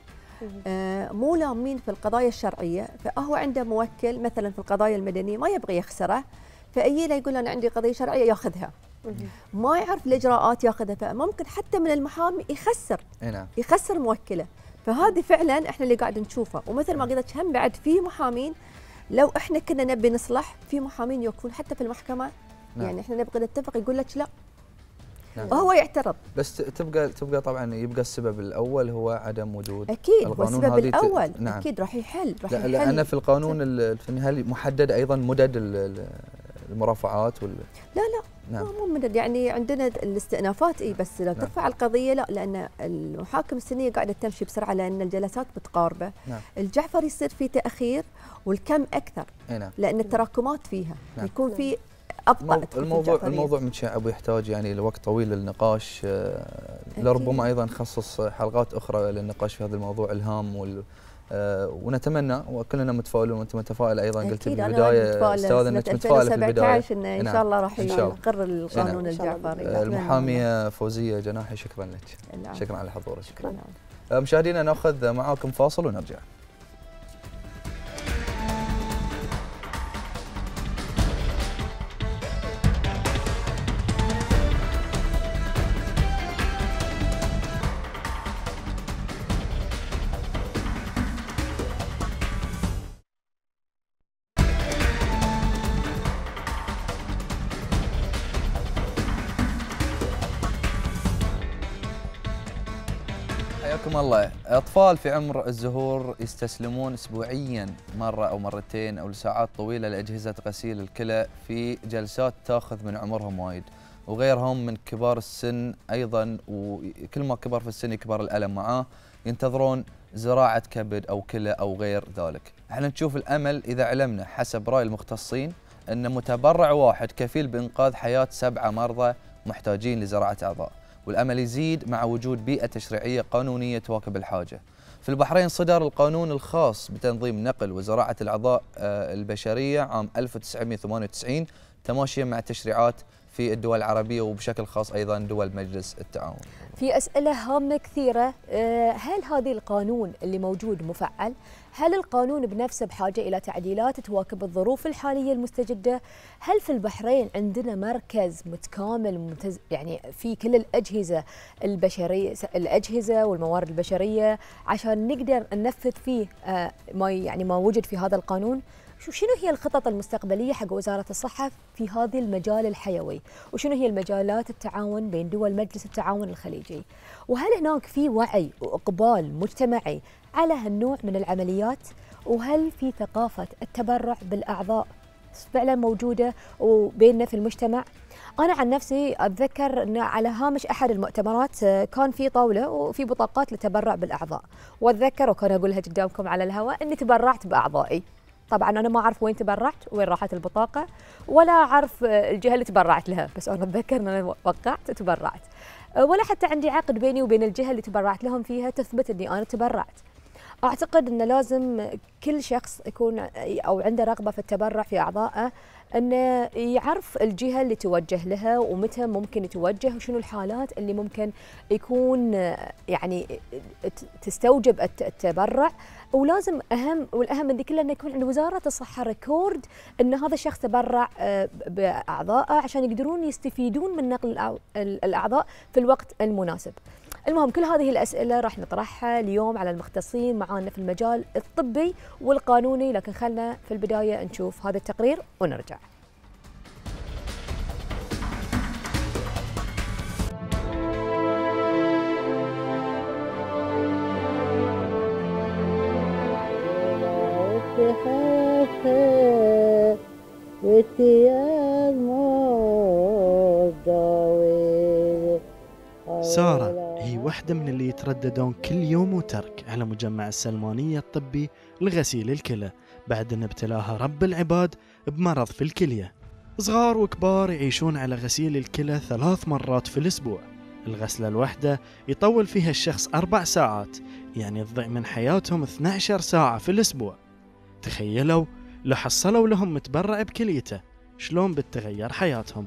آه مو لامين في القضايا الشرعية فهو عنده موكل مثلا في القضايا المدنية ما يبغى يخسره فأي له يقول أنا عندي قضية شرعية يأخذها. ما يعرف الإجراءات يأخذها فممكن حتى من المحامي يخسر. نعم. يخسر موكله. فهذه فعلا إحنا اللي قاعد نشوفه ومثل ما قلت هم بعد في محامين لو إحنا كنا نبي نصلح في محامين يوقفون حتى في المحكمة. نعم. يعني إحنا نبغى نتفق يقول لك لا. نعم. وهو يعترض. بس تبقى تبقى طبعا يبقى السبب الأول هو عدم وجود أكيد القانون. السبب هذه ت- الأول. نعم. أكيد راح يحل راح لا يحل. لأن في القانون ال- الفني هل محدد أيضا مدد ال- ال- المرافعات وال. لا لا. نعم. مو مدد يعني عندنا الاستئنافات إي بس لو نعم. ترفع القضية لا لأن المحاكم السنية قاعدة تمشي بسرعة لأن الجلسات متقاربه نعم الجعفر يصير في تأخير والكم أكثر نعم لأن التراكمات فيها نعم. يكون في أبطأ تكون في الموضوع. الموضوع متشعب ويحتاج يعني لوقت طويل للنقاش آه، لربما أيضا نخصص حلقات أخرى للنقاش في هذا الموضوع الهام وال ونتمنى وكلنا متفائلون وأنت متفائله أيضا قلت بالبداية أستاذ أنك متفائلة في البداية 2017 انه إن نعم. شاء الله راح. يقرر القانون نعم. الجعفري آه، المحامية فوزية جناحي شكرا لك. شكرا على حضورك شكرا آه، مشاهدينا نأخذ معاكم فاصل ونرجع أطفال في عمر الزهور يستسلمون اسبوعيا مرة أو مرتين أو لساعات طويلة لأجهزة غسيل الكلى في جلسات تأخذ من عمرهم وايد وغيرهم من كبار السن أيضا وكل ما كبر في السن يكبر الألم معاه ينتظرون زراعة كبد أو كلى أو غير ذلك. إحنا نشوف الأمل إذا علمنا حسب رأي المختصين أن متبرع واحد كفيل بإنقاذ حياة سبعة مرضى محتاجين لزراعة أعضاء. والأمل يزيد مع وجود بيئة تشريعية قانونية تواكب الحاجة. في البحرين صدر القانون الخاص بتنظيم نقل وزراعة الأعضاء آه، البشرية عام 1998 تماشيا مع التشريعات في الدول العربية وبشكل خاص أيضا دول مجلس التعاون. في أسئلة هامة كثيرة آه، هل هذه القانون اللي موجود مفعل؟ هل القانون بنفسه بحاجة إلى تعديلات تواكب الظروف الحالية المستجدة؟ هل في البحرين عندنا مركز متكامل متز... يعني في كل الأجهزة البشرية الأجهزة والموارد البشرية عشان نقدر ننفذ فيه آه، ما يعني ما وجد في هذا القانون؟ شنو هي الخطط المستقبلية حق وزارة الصحة في هذا المجال الحيوي وشنو هي المجالات التعاون بين دول مجلس التعاون الخليجي وهل هناك في وعي وإقبال مجتمعي على هالنوع من العمليات؟ وهل في ثقافة التبرع بالأعضاء فعلا موجودة وبيننا في المجتمع؟ أنا عن نفسي أتذكر أن على هامش أحد المؤتمرات آه، كان في طاولة وفي بطاقات للتبرع بالأعضاء. وأتذكر وكان أقولها قدامكم على الهواء أني تبرعت بأعضائي. طبعا أنا ما أعرف وين تبرعت وين راحت البطاقة ولا أعرف آه، الجهة اللي تبرعت لها. بس أنا أتذكر إن أنا وقعت تبرعت آه، ولا حتى عندي عقد بيني وبين الجهة اللي تبرعت لهم فيها تثبت إني أنا تبرعت. أعتقد ان لازم كل شخص يكون أو عنده رغبة في التبرع في أعضائه إنه يعرف الجهة اللي توجه لها ومتى ممكن يتوجه وشنو الحالات اللي ممكن يكون يعني تستوجب الت- التبرع ولازم أهم والأهم من ذي كلها إنه يكون عند وزارة الصحة ريكورد إن هذا الشخص تبرع آه، بأعضائه عشان يقدرون يستفيدون من نقل الأعضاء في الوقت المناسب. المهم كل هذه الأسئلة راح نطرحها اليوم على المختصين معانا في المجال الطبي والقانوني لكن خلنا في البداية نشوف هذا التقرير ونرجع. سارة هي واحدة من اللي يترددون كل يوم وترك على مجمع السلمانية الطبي لغسيل الكلى بعد أن ابتلاها رب العباد بمرض في الكلية. صغار وكبار يعيشون على غسيل الكلى ثلاث مرات في الأسبوع. الغسلة الواحدة يطول فيها الشخص أربع ساعات يعني تضيع من حياتهم 12 ساعة في الأسبوع. تخيلوا لو حصلوا لهم متبرع بكليته شلون بتتغير حياتهم؟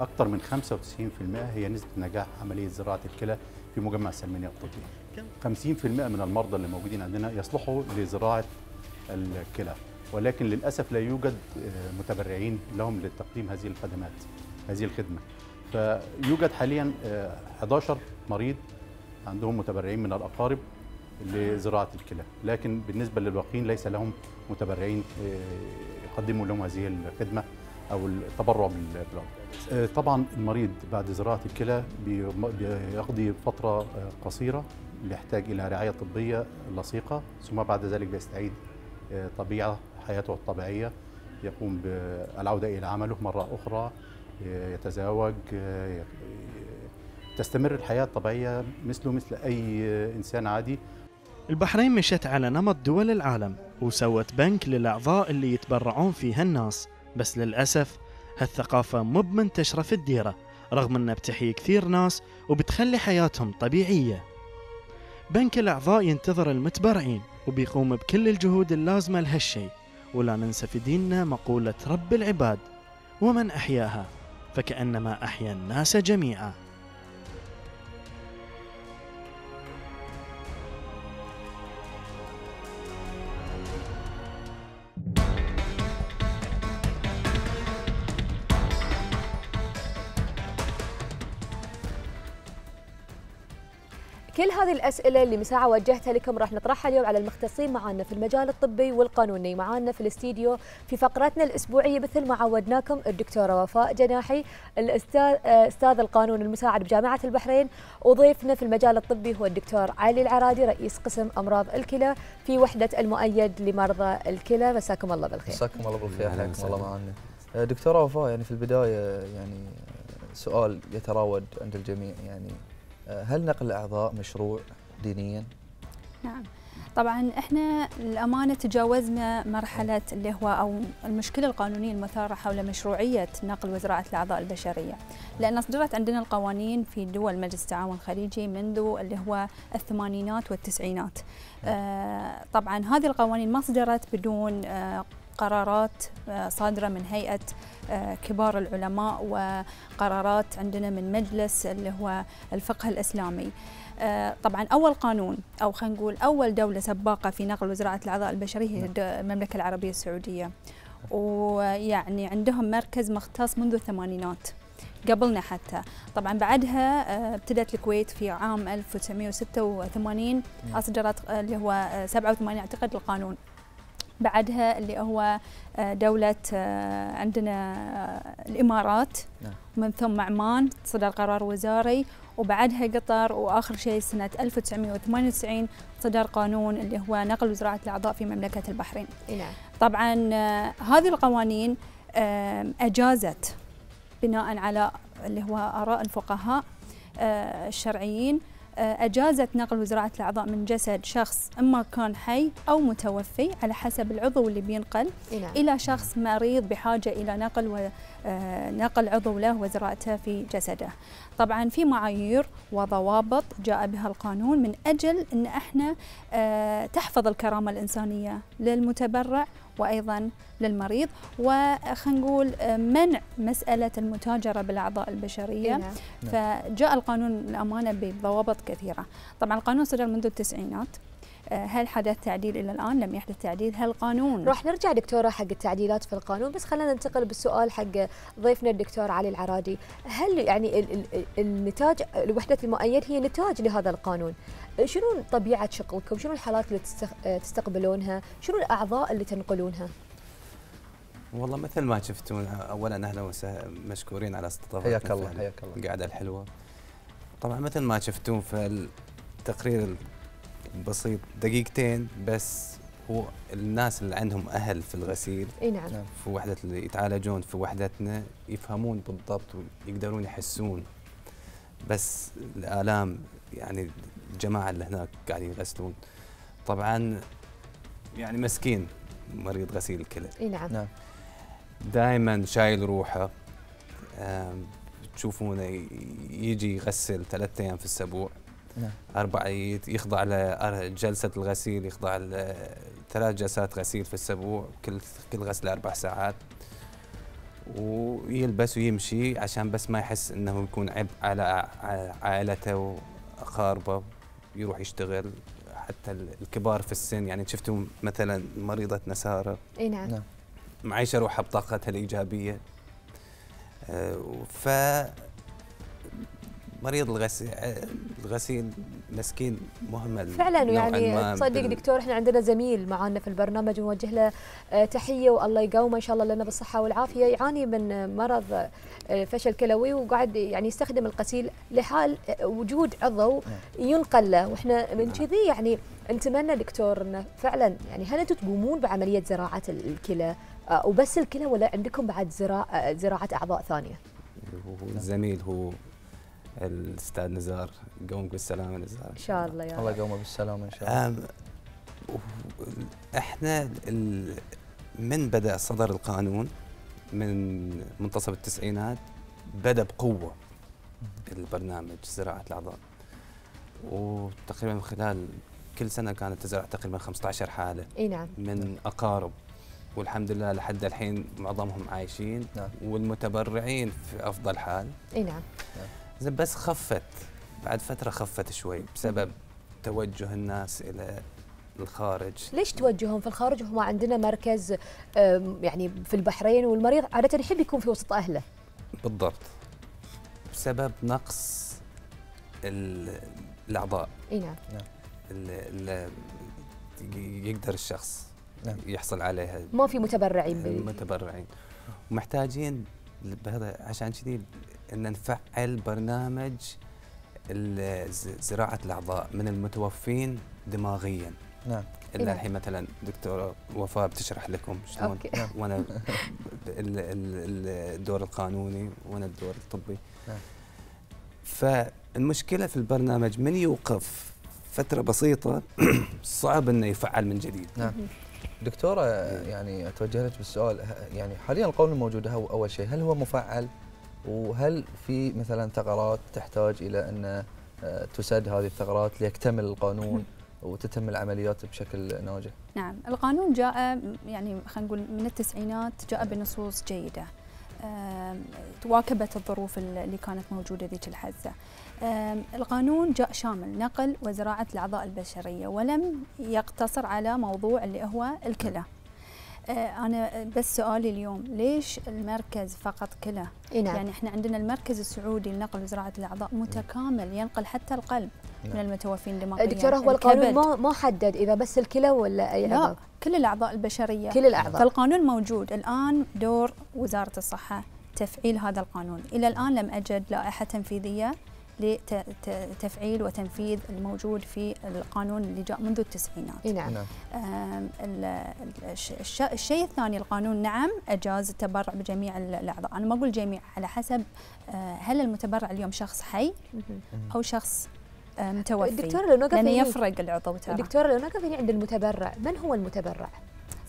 أكثر من 95% هي نسبة نجاح عملية زراعة الكلى في مجمع السلمانية الطبي 50% من المرضى اللي موجودين عندنا يصلحوا لزراعة الكلى. ولكن للأسف لا يوجد آه، متبرعين لهم لتقديم هذه الخدمات هذه الخدمة. فيوجد حاليا آه، 11 مريض عندهم متبرعين من الأقارب لزراعة الكلى. لكن بالنسبة للباقيين ليس لهم متبرعين آه، يقدموا لهم هذه الخدمة. أو التبرع بال- بالعضو آه، طبعا المريض بعد زراعة الكلى بي- بيقضي فترة آه، قصيرة يحتاج إلى رعاية طبية لصيقة ثم بعد ذلك بيستعيد آه، طبيعة حياته الطبيعية. يقوم بالعودة إلى عمله مرة أخرى آه، يتزوج تستمر الحياة الطبيعية مثله مثل أي آه، إنسان عادي. البحرين مشت على نمط دول العالم وسوت بنك للأعضاء اللي يتبرعون فيها الناس. بس للأسف هالثقافة مو بمنتشرة في الديرة رغم أنها بتحيي كثير ناس وبتخلي حياتهم طبيعية. بنك الأعضاء ينتظر المتبرعين وبيقوم بكل الجهود اللازمة لهالشي ولا ننسى في ديننا مقولة رب العباد ومن أحياها فكأنما أحيا الناس جميعا. كل هذه الأسئلة اللي مساعة وجهتها لكم راح نطرحها اليوم على المختصين معانا في المجال الطبي والقانوني معانا في الاستديو في فقرتنا الأسبوعية مثل ما عودناكم الدكتورة وفاء جناحي الأستاذ أستاذ القانون المساعد بجامعة البحرين وضيفنا في المجال الطبي هو الدكتور علي العرادي رئيس قسم أمراض الكلى في وحدة المؤيد لمرضى الكلى. مساكم الله بالخير. مساكم الله بالخير. حياكم الله وسهلاً. معنا آه، دكتورة وفاء يعني في البداية يعني سؤال يتراود عند الجميع يعني هل نقل الأعضاء مشروع دينيا؟ نعم. طبعا إحنا الامانه تجاوزنا مرحلة اللي هو أو المشكلة القانونية المثارة حول مشروعية نقل وزراعة الأعضاء البشرية. لأن اصدرت عندنا القوانين في دول مجلس التعاون الخليجي منذ اللي هو الثمانينات والتسعينات. آه طبعا هذه القوانين ما صدرت بدون آه قرارات آه، صادرة من هيئة آه، كبار العلماء وقرارات عندنا من مجلس اللي هو الفقه الإسلامي. آه، طبعا أول قانون أو خلينا نقول أول دولة سباقة في نقل وزراعة الأعضاء البشرية هي الد- المملكة العربية السعودية. ويعني عندهم مركز مختص منذ الثمانينات قبلنا حتى. طبعا بعدها ابتدت الكويت في عام 1986 أصدرت آه، اللي هو آه، 87 أعتقد القانون. بعدها اللي هو آه، دولة آه، عندنا آه، الإمارات نعم. من ثم عمان صدر قرار وزاري وبعدها قطر وآخر شيء سنة 1998 صدر قانون اللي هو نقل وزراعة الأعضاء في مملكة البحرين نعم طبعا هذه القوانين أجازت بناء على اللي هو آراء الفقهاء الشرعيين أجازت نقل وزراعة الأعضاء من جسد شخص إما كان حي أو متوفي على حسب العضو اللي بينقل نعم. إلى شخص مريض بحاجة إلى نقل و آه، نقل عضو له وزراعته في جسده طبعا في معايير وضوابط جاء بها القانون من أجل أن إحنا آه، تحفظ الكرامة الإنسانية للمتبرع وأيضا للمريض. وخلينا نقول آه، منع مسألة المتاجرة بالأعضاء البشرية. نعم. فجاء القانون الامانه بضوابط كثيرة. طبعا القانون صدر منذ التسعينات. هل حدث تعديل إلى الآن؟ لم يحدث تعديل. هل القانون راح نرجع دكتورة حق التعديلات في القانون بس خلينا ننتقل بالسؤال حق ضيفنا الدكتور علي العرادي هل يعني ال- ال- النتاج وحده المؤيد هي نتاج لهذا القانون؟ شنو طبيعة شغلكم شنو الحالات اللي تستقبلونها؟ شنو الأعضاء اللي تنقلونها؟ والله مثل ما شفتون اولا أهلا وسهلا مشكورين على استضافتنا حياك الله، حياك الله. القعده الحلوة. طبعا مثل ما شفتون في التقرير البسيط دقيقتين بس هو الناس اللي عندهم أهل في الغسيل إي نعم. في وحدة اللي يتعالجون في وحدتنا يفهمون بالضبط ويقدرون يحسون. بس الآلام يعني الجماعة اللي هناك قاعدين يغسلون. طبعا يعني مسكين مريض غسيل الكلى إي نعم. نعم. دائما شايل روحه. تشوفونه يجي يغسل ثلاثة أيام في الأسبوع. نعم. أربع يت- يخضع لجلسه الغسيل يخضع لثلاث جلسات غسيل في الأسبوع كل كل غسله أربع ساعات. ويلبس ويمشي عشان بس ما يحس إنه يكون عبء على ع- عائلته وأقاربه يروح يشتغل. حتى ال- الكبار في السن يعني شفتوا مثلا مريضة نسارة؟ إي نعم. نعم. معيشة روحها بطاقتها الإيجابية. آه، ف مريض الغسيل الغسيل مسكين مهمل فعلا نوعاً يعني تصدق دكتور إحنا عندنا زميل معانا في البرنامج ونوجه له آه، تحية والله يقومه إن شاء الله لنا بالصحة والعافية. يعاني من مرض آه، فشل كلوي وقاعد يعني يستخدم الغسيل لحال آه، وجود عضو ينقل له. وإحنا من كذي يعني نتمنى دكتور إنه فعلا يعني هل أنتم تقومون بعملية زراعة ال- الكلى وبس الكلى ولا عندكم بعد زراعة زراعة أعضاء ثانية؟ هو الزميل هو الأستاذ نزار قوم بالسلامة نزار. إن شاء الله يا الله. يقومه بالسلامة إن شاء الله. إحنا ال- من بدأ صدر القانون من منتصف التسعينات؟ بدأ بقوة البرنامج زراعة الأعضاء. وتقريبا خلال كل سنة كانت تزرع تقريبا 15 حالة إي نعم. من أقارب. والحمد لله لحد الحين معظمهم عايشين. نعم. والمتبرعين في أفضل حال. إي نعم. زين بس خفت. بعد فترة خفت شوي بسبب توجه الناس إلى الخارج. ليش توجههم في الخارج؟ وهم عندنا مركز يعني في البحرين والمريض عادة يحب يكون في وسط أهله. بالضبط. بسبب نقص ال- الأعضاء. إي نعم. اللي يقدر الشخص نعم. يحصل عليها. ما في متبرعين المتبرعين ومحتاجين بهذا عشان كذي إن نفعل برنامج زراعة الأعضاء من المتوفين دماغيا. نعم. إلا. الحين مثلا دكتوره وفاء بتشرح لكم شلون. نعم. وأنا ال- ال- الدور القانوني وأنا الدور الطبي. نعم. فالمشكلة في البرنامج من يوقف فترة بسيطة صعب إنه يفعل من جديد. نعم. دكتورة يعني أتوجه لك بالسؤال يعني حاليا القانون الموجود هو أول شيء هل هو مفعل؟ وهل في مثلا ثغرات تحتاج إلى أن آه، تسد هذه الثغرات ليكتمل القانون وتتم العمليات بشكل ناجح؟ نعم القانون جاء يعني خلينا نقول من التسعينات جاء بنصوص جيدة آم، تواكبت الظروف اللي كانت موجودة ذيك الحزة آم، القانون جاء شامل نقل وزراعة الأعضاء البشرية ولم يقتصر على موضوع اللي هو الكلى. آه، أنا بس سؤالي اليوم ليش المركز فقط كلى؟ إي نعم. يعني إحنا عندنا المركز السعودي لنقل وزراعة الأعضاء متكامل ينقل حتى القلب من نعم. المتوفين دماغيا دكتورة هو القانون الكبد. ما ما حدد إذا بس الكلى ولا أي لا كل الأعضاء البشرية كل الأعضاء. فالقانون موجود الآن دور وزارة الصحة تفعيل هذا القانون إلى الآن لم أجد لائحة تنفيذية لتفعيل وتنفيذ الموجود في القانون اللي جاء منذ التسعينات. إي نعم. الش- الشيء الثاني القانون نعم أجاز التبرع بجميع ال- الأعضاء. أنا ما أقول جميع على حسب آه، هل المتبرع اليوم شخص حي أو شخص آه، متوفي؟ دكتورة لو هني- يفرق العضو ترى. دكتوره لو نقف هنا عند المتبرع. من هو المتبرع؟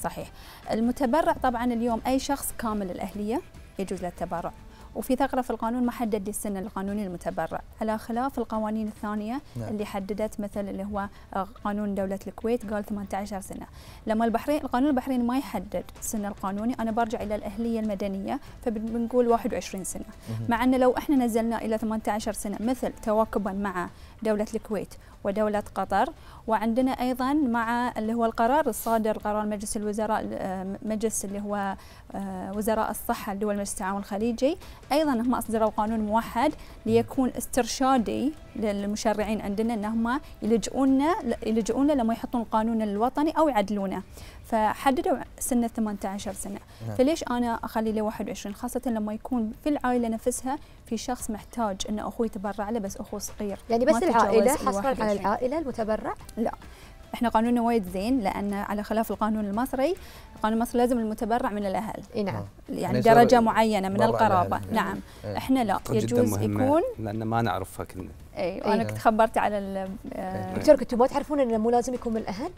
صحيح. المتبرع طبعا اليوم أي شخص كامل الأهلية يجوز له التبرع. وفي ثغرة في القانون ما حدد السن القانوني المتبرع على خلاف القوانين الثانية نعم. اللي حددت مثل اللي هو آه، قانون دولة الكويت قال 18 سنة لما البحرين القانون البحريني ما يحدد السن القانوني أنا برجع إلى الأهلية المدنية فبنقول 21 سنة مهم. مع ان لو إحنا نزلنا إلى 18 سنة مثل تواكبا مع دولة الكويت ودولة قطر وعندنا أيضا مع اللي هو القرار الصادر قرار مجلس الوزراء آه، مجلس اللي هو آه، وزراء الصحة لدول مجلس التعاون الخليجي. أيضا هم أصدروا قانون موحد ليكون استرشادي للمشرعين عندنا أنهم يلجؤون يلجؤون لما يحطون القانون الوطني أو يعدلونه. فحددوا سن 18 سنة. نعم. فليش أنا أخلي له 21 خاصة لما يكون في العائلة نفسها في شخص محتاج أن أخوه يتبرع له بس أخوه صغير. يعني بس العائلة ال حصرا على 21. العائلة المتبرع؟ لا. إحنا قانوننا وايد زين لأن على خلاف القانون المصري القانون المصري لازم المتبرع من الأهل. إي نعم. يعني يعني يصير درجة معينة من القرابة. نعم. إيه. إحنا لا يجوز يكون لأن ما نعرفها كلنا. إي وأنا كنت خبرت على ال- آه، دكتور كنتوا ما تعرفون انه مو لازم يكون من الأهل؟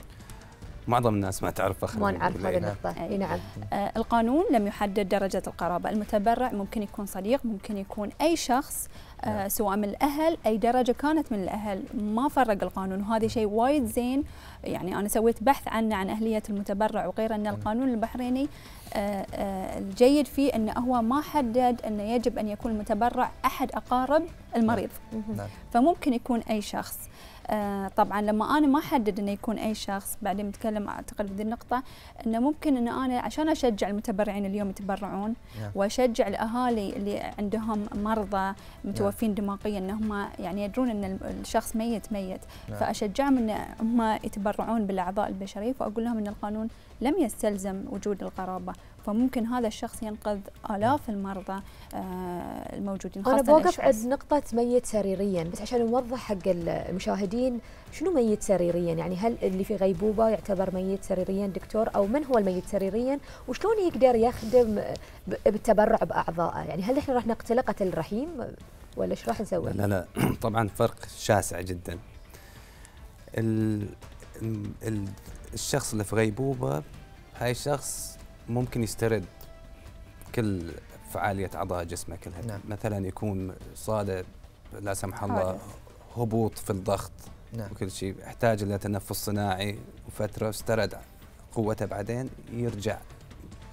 معظم الناس ما تعرفها ما نعرف هذه. النقطة. إي نعم. آه، القانون لم يحدد درجة القرابة. المتبرع ممكن يكون صديق ممكن يكون أي شخص آه، سواء من الأهل أي درجة كانت من الأهل. ما فرق القانون. وهذا شيء وايد زين. يعني أنا سويت بحث عنه عن أهلية المتبرع وغيره أن القانون البحريني آه، آه، الجيد فيه أنه هو ما حدد أنه يجب أن يكون المتبرع أحد أقارب المريض. نعم. فممكن يكون أي شخص. آه، طبعا لما أنا ما أحدد إنه يكون أي شخص بعدين بتكلم أعتقد بهذه النقطة إنه ممكن إن أنا عشان أشجع المتبرعين اليوم يتبرعون نعم. وأشجع الأهالي اللي عندهم مرضى متوفين دماغيا انهم يعني يدرون إن ال- الشخص ميت ميت نعم. فأشجعهم إن هم يتبرعون بالأعضاء البشرية واقول لهم إن القانون لم يستلزم وجود القرابة فممكن هذا الشخص ينقذ آلاف المرضى آه، الموجودين أنا خاصة بوقف. عند نقطة ميت سريريا بس عشان نوضح حق المشاهدين شنو ميت سريريا؟ يعني هل اللي في غيبوبة يعتبر ميت سريريا دكتور؟ أو من هو الميت سريريا؟ وشلون يقدر يخدم بالتبرع بأعضائه؟ يعني هل إحنا راح نقتله قتل رحيم ولا إيش راح نسوي؟ لا لا. طبعا فرق شاسع جدا. ال ال الشخص اللي في غيبوبة هاي الشخص ممكن يسترد كل فعالية أعضاء جسمه كلها نعم. مثلا يكون صادة لا سمح الله. هبوط في الضغط نعم. وكل شيء يحتاج إلى تنفس صناعي وفترة استرد قوته بعدين يرجع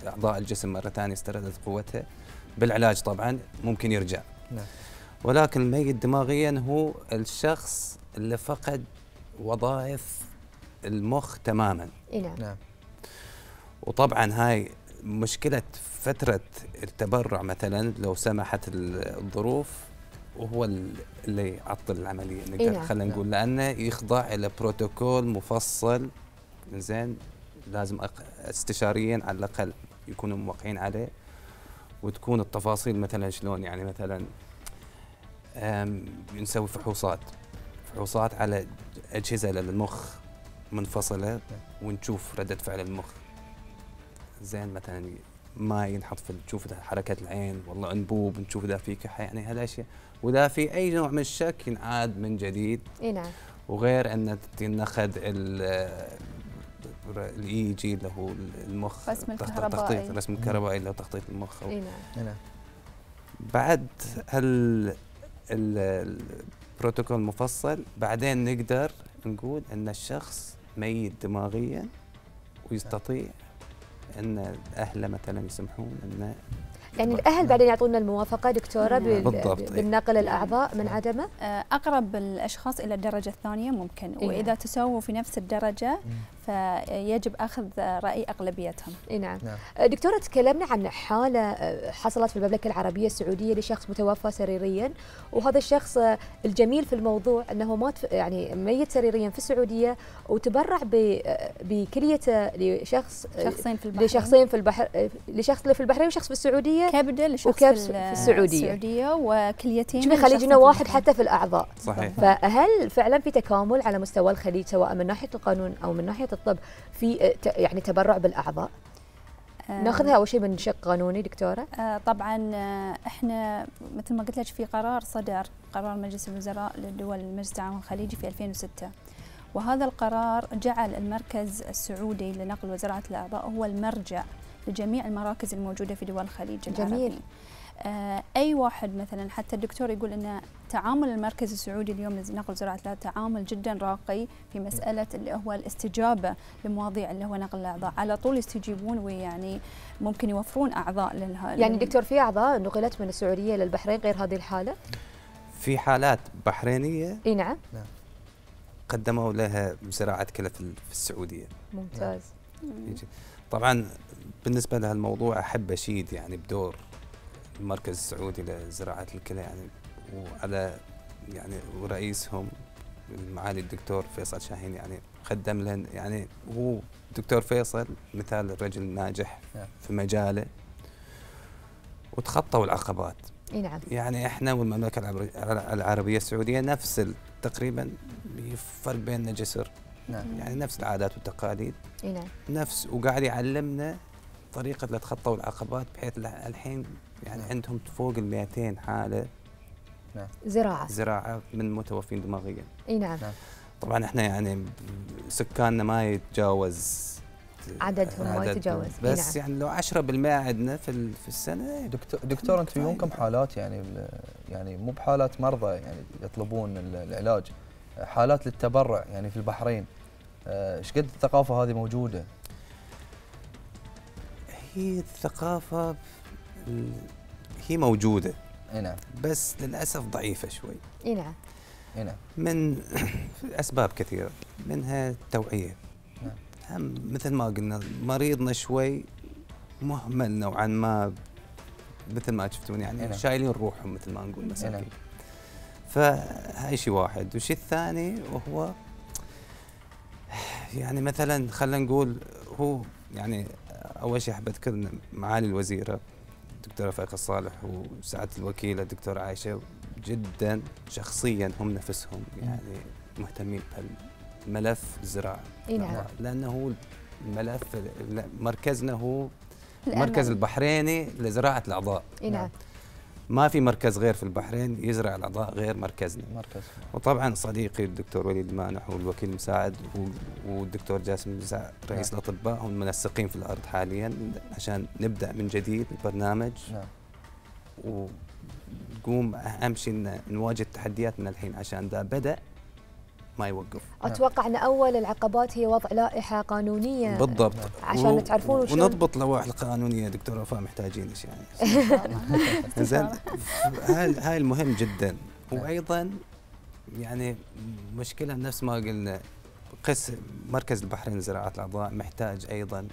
أعضاء الجسم مرة ثانية استردت قوته بالعلاج طبعا ممكن يرجع نعم. ولكن الميت دماغيا هو الشخص اللي فقد وظائف المخ تماما. اي نعم. نعم. وطبعا هاي مشكلة فترة التبرع مثلا لو سمحت ال- الظروف وهو ال- اللي يعطل العملية. نقدر نعم. خلينا نقول لأنه يخضع إلى بروتوكول مفصل. زين لازم استشاريين على الأقل يكونوا موقعين عليه. وتكون التفاصيل مثلا شلون؟ يعني مثلا نسوي فحوصات. فحوصات على أجهزة للمخ. منفصلة ونشوف ردة فعل المخ. زين مثلا ما ينحط في نشوف إذا حركة العين والله انبوب نشوف إذا في كحة يعني هالاشياء وإذا في أي نوع من الشك ينعاد من جديد. إي نعم. وغير أن تنخذ ال EEG اللي هو المخ رسم الكهربائي. تخطيط رسم الكهربائي اللي هو تخطيط المخ. إي نعم. نعم. بعد هال ال- البروتوكول مفصل بعدين نقدر نقول أن الشخص ميت دماغيا ويستطيع إن اهله مثلا يسمحون انه يعني الأهل بعدين يعطونا الموافقة دكتورة. بال- بالضبط،. بالنقل الأعضاء من عدمه آه، أقرب الأشخاص إلى الدرجة الثانية ممكن إي وإذا نعم. تساووا في نفس الدرجة فيجب أخذ رأي أغلبيتهم إي نعم نعم. آه، دكتورة تكلمنا عن حالة آه، حصلت في المملكة العربية السعودية لشخص متوفى سريريا وهذا الشخص آه، الجميل في الموضوع أنه مات يعني ميت سريريا في السعودية وتبرع ب- بكليته لشخص شخصين في البحرين لشخصين في البحر لشخص في البحرين وشخص في السعودية كبدة لشخص في, في ال- السعودية. السعودية وكليتين شوفي خليجنا في واحد. حتى في الأعضاء صحيح فهل فعلا في تكامل على مستوى الخليج سواء من ناحية القانون أو من ناحية الطب في آه، يعني تبرع بالأعضاء؟ آه، ناخذها أول شيء من شق قانوني دكتورة؟ آه، طبعا إحنا مثل ما قلت لك في قرار صدر قرار مجلس الوزراء لدول مجلس التعاون الخليجي في 2006 وهذا القرار جعل المركز السعودي لنقل وزراعة الأعضاء هو المرجع لجميع المراكز الموجودة في دول الخليج جميل. العربي أي واحد مثلا حتى الدكتور يقول إن تعامل المركز السعودي اليوم لنقل زراعة الاعضاء تعامل جدا راقي في مسألة اللي هو الاستجابة لمواضيع اللي هو نقل الأعضاء. على طول يستجيبون ويعني ممكن يوفرون أعضاء للها يعني دكتور في أعضاء نقلت من السعودية للبحرين غير هذه الحالة؟ في حالات بحرينية إي نعم. قدموا لها زراعة كلى في السعودية. ممتاز. طبعا بالنسبة لهالموضوع أحب أشيد يعني بدور المركز السعودي لزراعة الكلى يعني وعلى يعني ورئيسهم معالي الدكتور فيصل شاهين يعني قدم لنا يعني هو دكتور فيصل مثال رجل ناجح نعم. في مجاله وتخطوا العقبات. إي نعم. يعني إحنا والمملكة العربي- العربية السعودية نفس تقريبا فرق بيننا جسر. نعم. يعني نفس العادات والتقاليد. إي نعم. نفس وقاعد يعلمنا طريقة لتخطوا العقبات بحيث ل- الحين يعني عندهم فوق ال 200 حالة نعم. زراعة زراعة من متوفين دماغيا إي نعم طبعا إحنا يعني سكاننا ما يتجاوز عددهم ما عددهم. يتجاوز بس نعم. يعني لو 10% عندنا في ال- في السنة دكتور دكتور انت فيهم كم حالات يعني ال- يعني مو بحالات مرضى يعني يطلبون ال- العلاج حالات للتبرع يعني في البحرين آه، إيش قد الثقافة هذه موجودة؟ هي الثقافة ال- هي موجودة. إي نعم. بس للأسف ضعيفة شوي. إي نعم. إي نعم. من أسباب كثيرة. منها التوعية. نعم. هم مثل ما قلنا مريضنا شوي مهمل نوعا ما مثل ما شفتون يعني نعم. شايلين روحهم مثل ما نقول إي نعم. فهاي شيء واحد. والشيء الثاني وهو يعني مثلا خلينا نقول هو يعني أول شيء احب اذكر معالي الوزيرة. الدكتوره فايقه الصالح وسعادة الوكيلة الدكتورة عائشه جدا شخصيا هم نفسهم يعني مهتمين بهالملف الزراعه إي نعم. لأنه هو الملف مركزنا هو. المركز البحريني لزراعة الأعضاء. إي نعم. ما في مركز غير في البحرين يزرع الأعضاء غير مركزنا. مركز. وطبعا صديقي الدكتور وليد المانح والوكيل المساعد والدكتور جاسم المساعد رئيس نعم. الأطباء هم منسقين في الأرض حاليا عشان نبدأ من جديد البرنامج. نعم. ونقوم أهم شيء نواجه التحديات من الحين عشان ذا بدأ. ما يوقف. أتوقع أن أول العقبات هي وضع لائحة قانونية. بالضبط. عشان و- تعرفون وشلون ونضبط لوائح القانونية دكتور وفاء محتاجين إيش يعني؟ زين. هاي هاي المهم جدا. وأيضا يعني مشكلة نفس ما قلنا قسم مركز البحرين لزراعة الأعضاء محتاج أيضا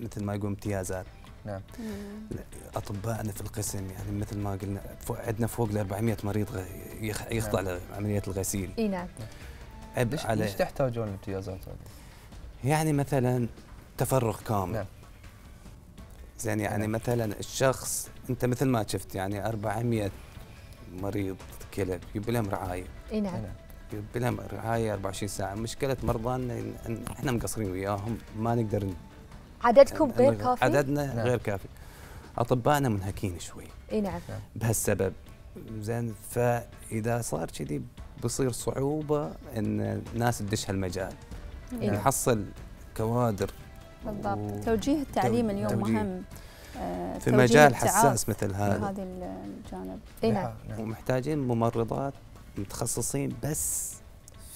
مثل ما يقول امتيازات. نعم. اطبائنا في القسم يعني مثل ما قلنا عندنا فوق ال 400 مريض يخضع نعم. لعملية الغسيل. إي نعم. عبء ليش على ليش تحتاجون الامتيازات هذه؟ يعني مثلا تفرغ كامل. نعم. زين يعني مثلا الشخص أنت مثل ما شفت يعني 400 مريض كلى يبي لهم رعاية. إي نعم. يبي لهم رعاية 24 ساعة. مشكلة مرضانا إن إحنا مقصرين وياهم ما نقدر عددكم غير كافي؟ عددنا نعم. غير كافي. أطبائنا منهكين شوي. إي نعم. بهالسبب. زين فإذا صار كذي بصير صعوبة إن الناس تدش هالمجال. إي نعم. نحصل كوادر بالضبط. توجيه التعليم اليوم توجيه. مهم. آه، في مجال حساس مثل في هذا هذا الجانب. اي نعم. ومحتاجين ممرضات متخصصين بس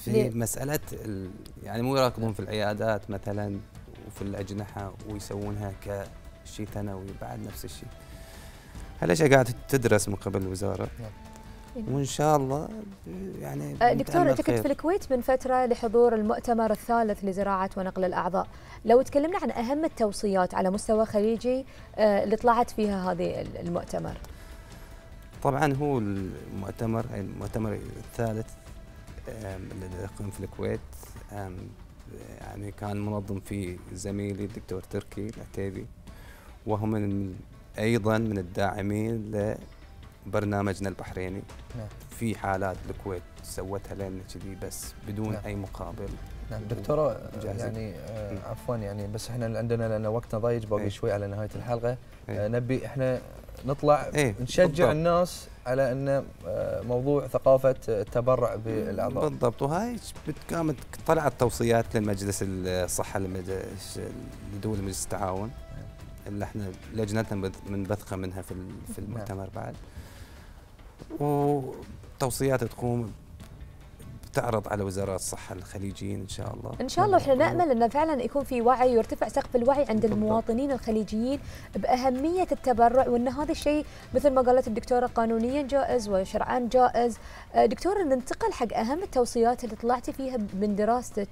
في ليه؟ مسألة ال... يعني مو يراكبون في العيادات مثلا وفي الأجنحة ويسوونها كشيء ثانوي بعد نفس الشيء. هالأشياء قاعدة تدرس من قبل الوزارة. وإن شاء الله يعني دكتور انت كنت. في الكويت من فترة لحضور المؤتمر الثالث لزراعة ونقل الأعضاء، لو تكلمنا عن أهم التوصيات على مستوى خليجي آه، اللي طلعت فيها هذه المؤتمر. طبعا هو المؤتمر المؤتمر الثالث اللي يقيم في الكويت يعني كان منظم فيه زميلي الدكتور تركي العتيبي وهو من أيضا من الداعمين لبرنامجنا البحريني نعم. في حالات الكويت سوتها لنا كذي بس بدون نعم. أي مقابل نعم دكتورة جاهزين. يعني آه عفوا يعني بس إحنا عندنا لأن وقتنا ضيق باقي إيه. شوي على نهاية الحلقة إيه. آه نبي إحنا نطلع إيه، نشجع بالضبط. الناس على إن آه موضوع ثقافة التبرع بالأعضاء بالضبط وهاي قامت طلعت توصيات للمجلس الصحة لدول مجلس التعاون اللي إحنا لجنتنا منبثقه منها في في المؤتمر بعد وتوصيات تقوم تعرض على وزارات الصحة الخليجيين إن شاء الله. إن شاء الله إحنا نأمل أن فعلا يكون في وعي ويرتفع سقف الوعي عند المواطنين الخليجيين بأهمية التبرع وأن هذا الشيء مثل ما قالت الدكتورة قانونيا جائز وشرعا جائز. آه، دكتورة ننتقل حق أهم التوصيات اللي طلعتي فيها من دراستك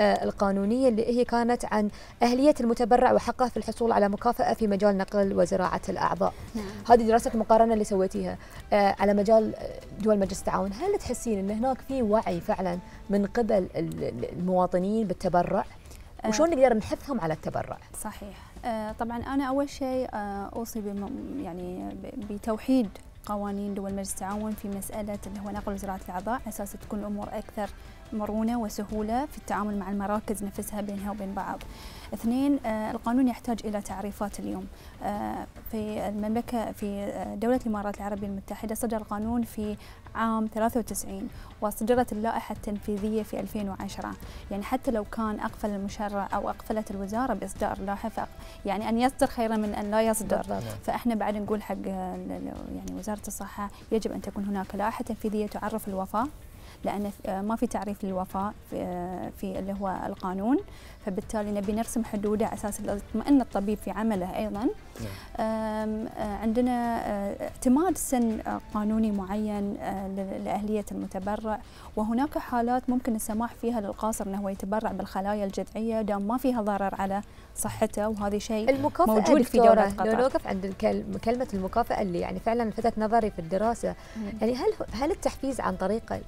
القانونية اللي هي كانت عن أهلية المتبرع وحقه في الحصول على مكافأة في مجال نقل وزراعة الأعضاء. نعم. هذه دراسة مقارنة اللي سويتيها آه، على مجال دول مجلس التعاون. هل تحسين أن هناك في وعي فعلا من قبل المواطنين بالتبرع؟ آه. وشون نقدر نحثهم على التبرع؟ صحيح. طبعا أنا أول شيء أوصي يعني بتوحيد قوانين دول مجلس التعاون في مسألة اللي هو نقل وزراعة الأعضاء على أساس تكون الأمور أكثر مرونة وسهولة في التعامل مع المراكز نفسها بينها وبين بعض. اثنين آه، القانون يحتاج إلى تعريفات اليوم. آه، في المملكة في آه، دولة الإمارات العربية المتحدة صدر قانون في عام 93 وصدرت اللائحة التنفيذية في 2010 يعني حتى لو كان أقفل المشرع أو أقفلت الوزارة بإصدار لائحة يعني أن يصدر خيرا من أن لا يصدر. فإحنا بعد نقول حق يعني وزارة الصحة يجب أن تكون هناك لائحة تنفيذية تعرف الوفاة لأن ما في تعريف للوفاء في اللي هو القانون. فبالتالي نبي نرسم حدوده على أساس يطمئن الطبيب في عمله أيضا. نعم. آه، عندنا آه، اعتماد سن قانوني معين لأهلية المتبرع. وهناك حالات ممكن السماح فيها للقاصر إنه هو يتبرع بالخلايا الجذعية دام ما فيها ضرر على صحته. وهذه شيء المكافأة موجود في دولة قطر. لو نوقف عند الكلمة كلمة المكافأة اللي يعني فعلا لفتت نظري في الدراسة. مم. يعني هل هل التحفيز عن طريق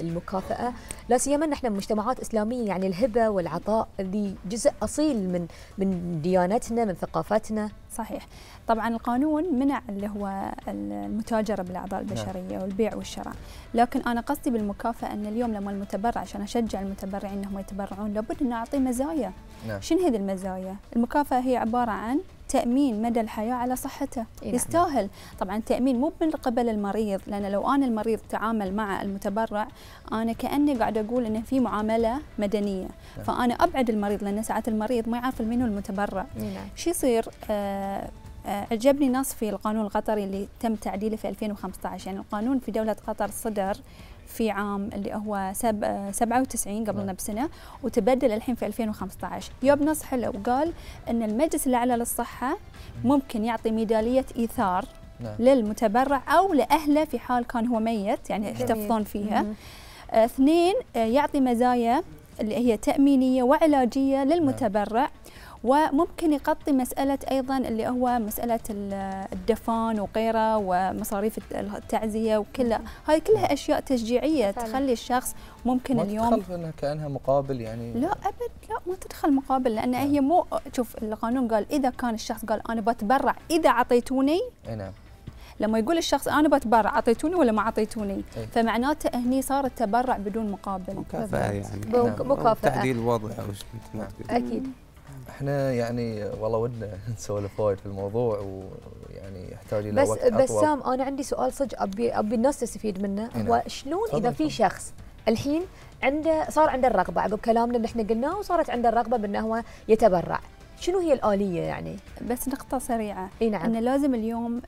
المكافأة لا سيما نحن مجتمعات إسلامية يعني الهبة والعطاء ذي جزء أصيل من من ديانتنا من ثقافتنا صحيح طبعا القانون منع اللي هو المتاجرة بالأعضاء نعم. البشرية والبيع والشراء لكن أنا قصدي بالمكافأة أن اليوم لما المتبرع عشان أشجع المتبرعين أنهم يتبرعون لابد أن أعطيه مزايا نعم. شنو هذه المزايا؟ المكافأة هي عبارة عن تأمين مدى الحياة على صحته إيه يستاهل طبعا التأمين مو من قبل المريض لأن لو أنا المريض تعامل مع المتبرع أنا كأني قاعد أقول أنه في معاملة مدنية نعم. فأنا أبعد المريض لأن ساعات المريض ما يعرف منو المتبرع إيه نعم. شو يصير آه آه، عجبني نص في القانون القطري اللي تم تعديله في 2015 يعني القانون في دولة قطر صدر في عام اللي هو سب 97 آه، قبلنا. بسنة وتبدل الحين في 2015 يوب نص حلو وقال أن المجلس الأعلى للصحة ممكن يعطي ميدالية إيثار نعم. للمتبرع أو لأهله في حال كان هو ميت يعني يحتفظون فيها آه، اثنين يعطي مزايا اللي هي تأمينية وعلاجية للمتبرع. وممكن يغطي مسألة أيضا اللي هو مسألة الدفان وغيره ومصاريف التعزية وكلها هاي كلها أشياء تشجيعية فعلا. تخلي الشخص ممكن ما اليوم ما تدخل كأنها مقابل يعني؟ لا أبد لا ما تدخل مقابل لأن نعم. هي مو شوف القانون قال إذا كان الشخص قال أنا بتبرع إذا أعطيتوني نعم. لما يقول الشخص أنا بتبرع أعطيتوني ولا ما أعطيتوني. فمعناته هني صار التبرع بدون مقابل. مكافأة يعني. نعم. مكافاه تعديل الوضع أكيد. إحنا يعني والله ودنا نسولف وايد في الموضوع ويعني يحتاج إلى بس وقت بس سام أنا عندي سؤال صدق ابي أبي الناس تستفيد منه. هو نعم. شلون إذا في شخص الحين عنده صار عنده الرغبة عقب كلامنا اللي إحنا قلناه وصارت عنده الرغبة بأنه هو يتبرع. شنو هي الآلية يعني؟ بس نقطة سريعة إي نعم أن لازم اليوم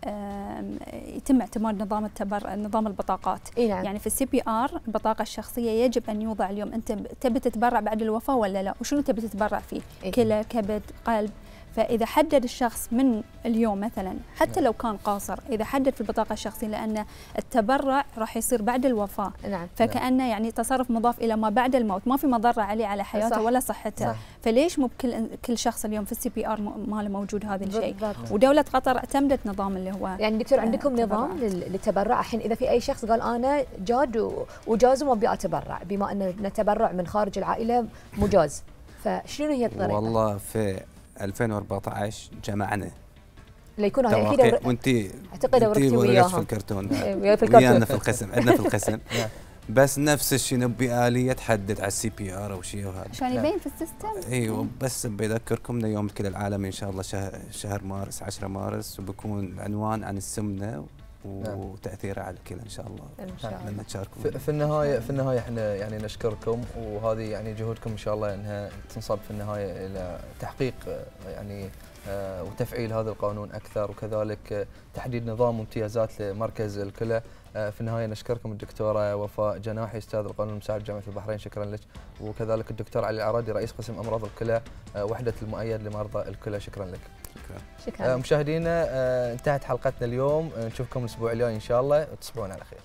يتم اعتماد نظام التبر نظام البطاقات إي نعم يعني في ال CPR البطاقة الشخصية يجب أن يوضع اليوم أنت تبي تتبرع بعد الوفاة ولا لا؟ وشنو تبي تتبرع فيه؟ إيه؟ كلى كبد قلب فإذا حدد الشخص من اليوم مثلا حتى. لو كان قاصر إذا حدد في البطاقة الشخصية لأن التبرع راح يصير بعد الوفاة نعم. فكأنه يعني تصرف مضاف إلى ما بعد الموت ما في مضرة عليه على حياته صح. ولا صحته صح. فليش مو بكل كل شخص اليوم في ال CPR ماله موجود هذا الشيء ودولة قطر اعتمدت نظام اللي هو يعني دكتور عندكم آه نظام للتبرع الحين إذا في أي شخص قال أنا جاد وجاز وما أبي أتبرع بما أن التبرع من خارج العائلة مجاز فشنو هي الطريقة؟ والله في 2014 جمعنا. ليكون هي أكيد وانت أعتقد ورقتي وياهم في الكرتون. ويانا في القسم عندنا في القسم. بس نفس الشيء نبي آلية تحدد على ال CPR أو شيء وهذا. عشان يبين في ال system. أيوه بس بذكركم يوم الكلى العالمي إن شاء الله شهر, شهر مارس 10 مارس وبكون عنوان عن السمنة. وتأثيره على الكلى إن شاء الله. إن شاء الله. في, في النهايه في النهاية إحنا يعني نشكركم وهذه يعني جهودكم إن شاء الله إنها تنصب في النهاية إلى تحقيق يعني آه، وتفعيل هذا القانون أكثر. وكذلك آه، تحديد نظام وامتيازات لمركز الكلى. آه، في النهاية نشكركم الدكتورة وفاء جناحي أستاذ القانون المساعد جامعة البحرين. شكرا لك. وكذلك الدكتور علي العرادي رئيس قسم أمراض الكلى وحدة المؤيد لمرضى الكلى. شكرا لك. شكرا. شكرا. آه، مشاهدينا آه، انتهت حلقتنا اليوم. آه، نشوفكم الأسبوع الجاي إن شاء الله. وتصبحون على خير.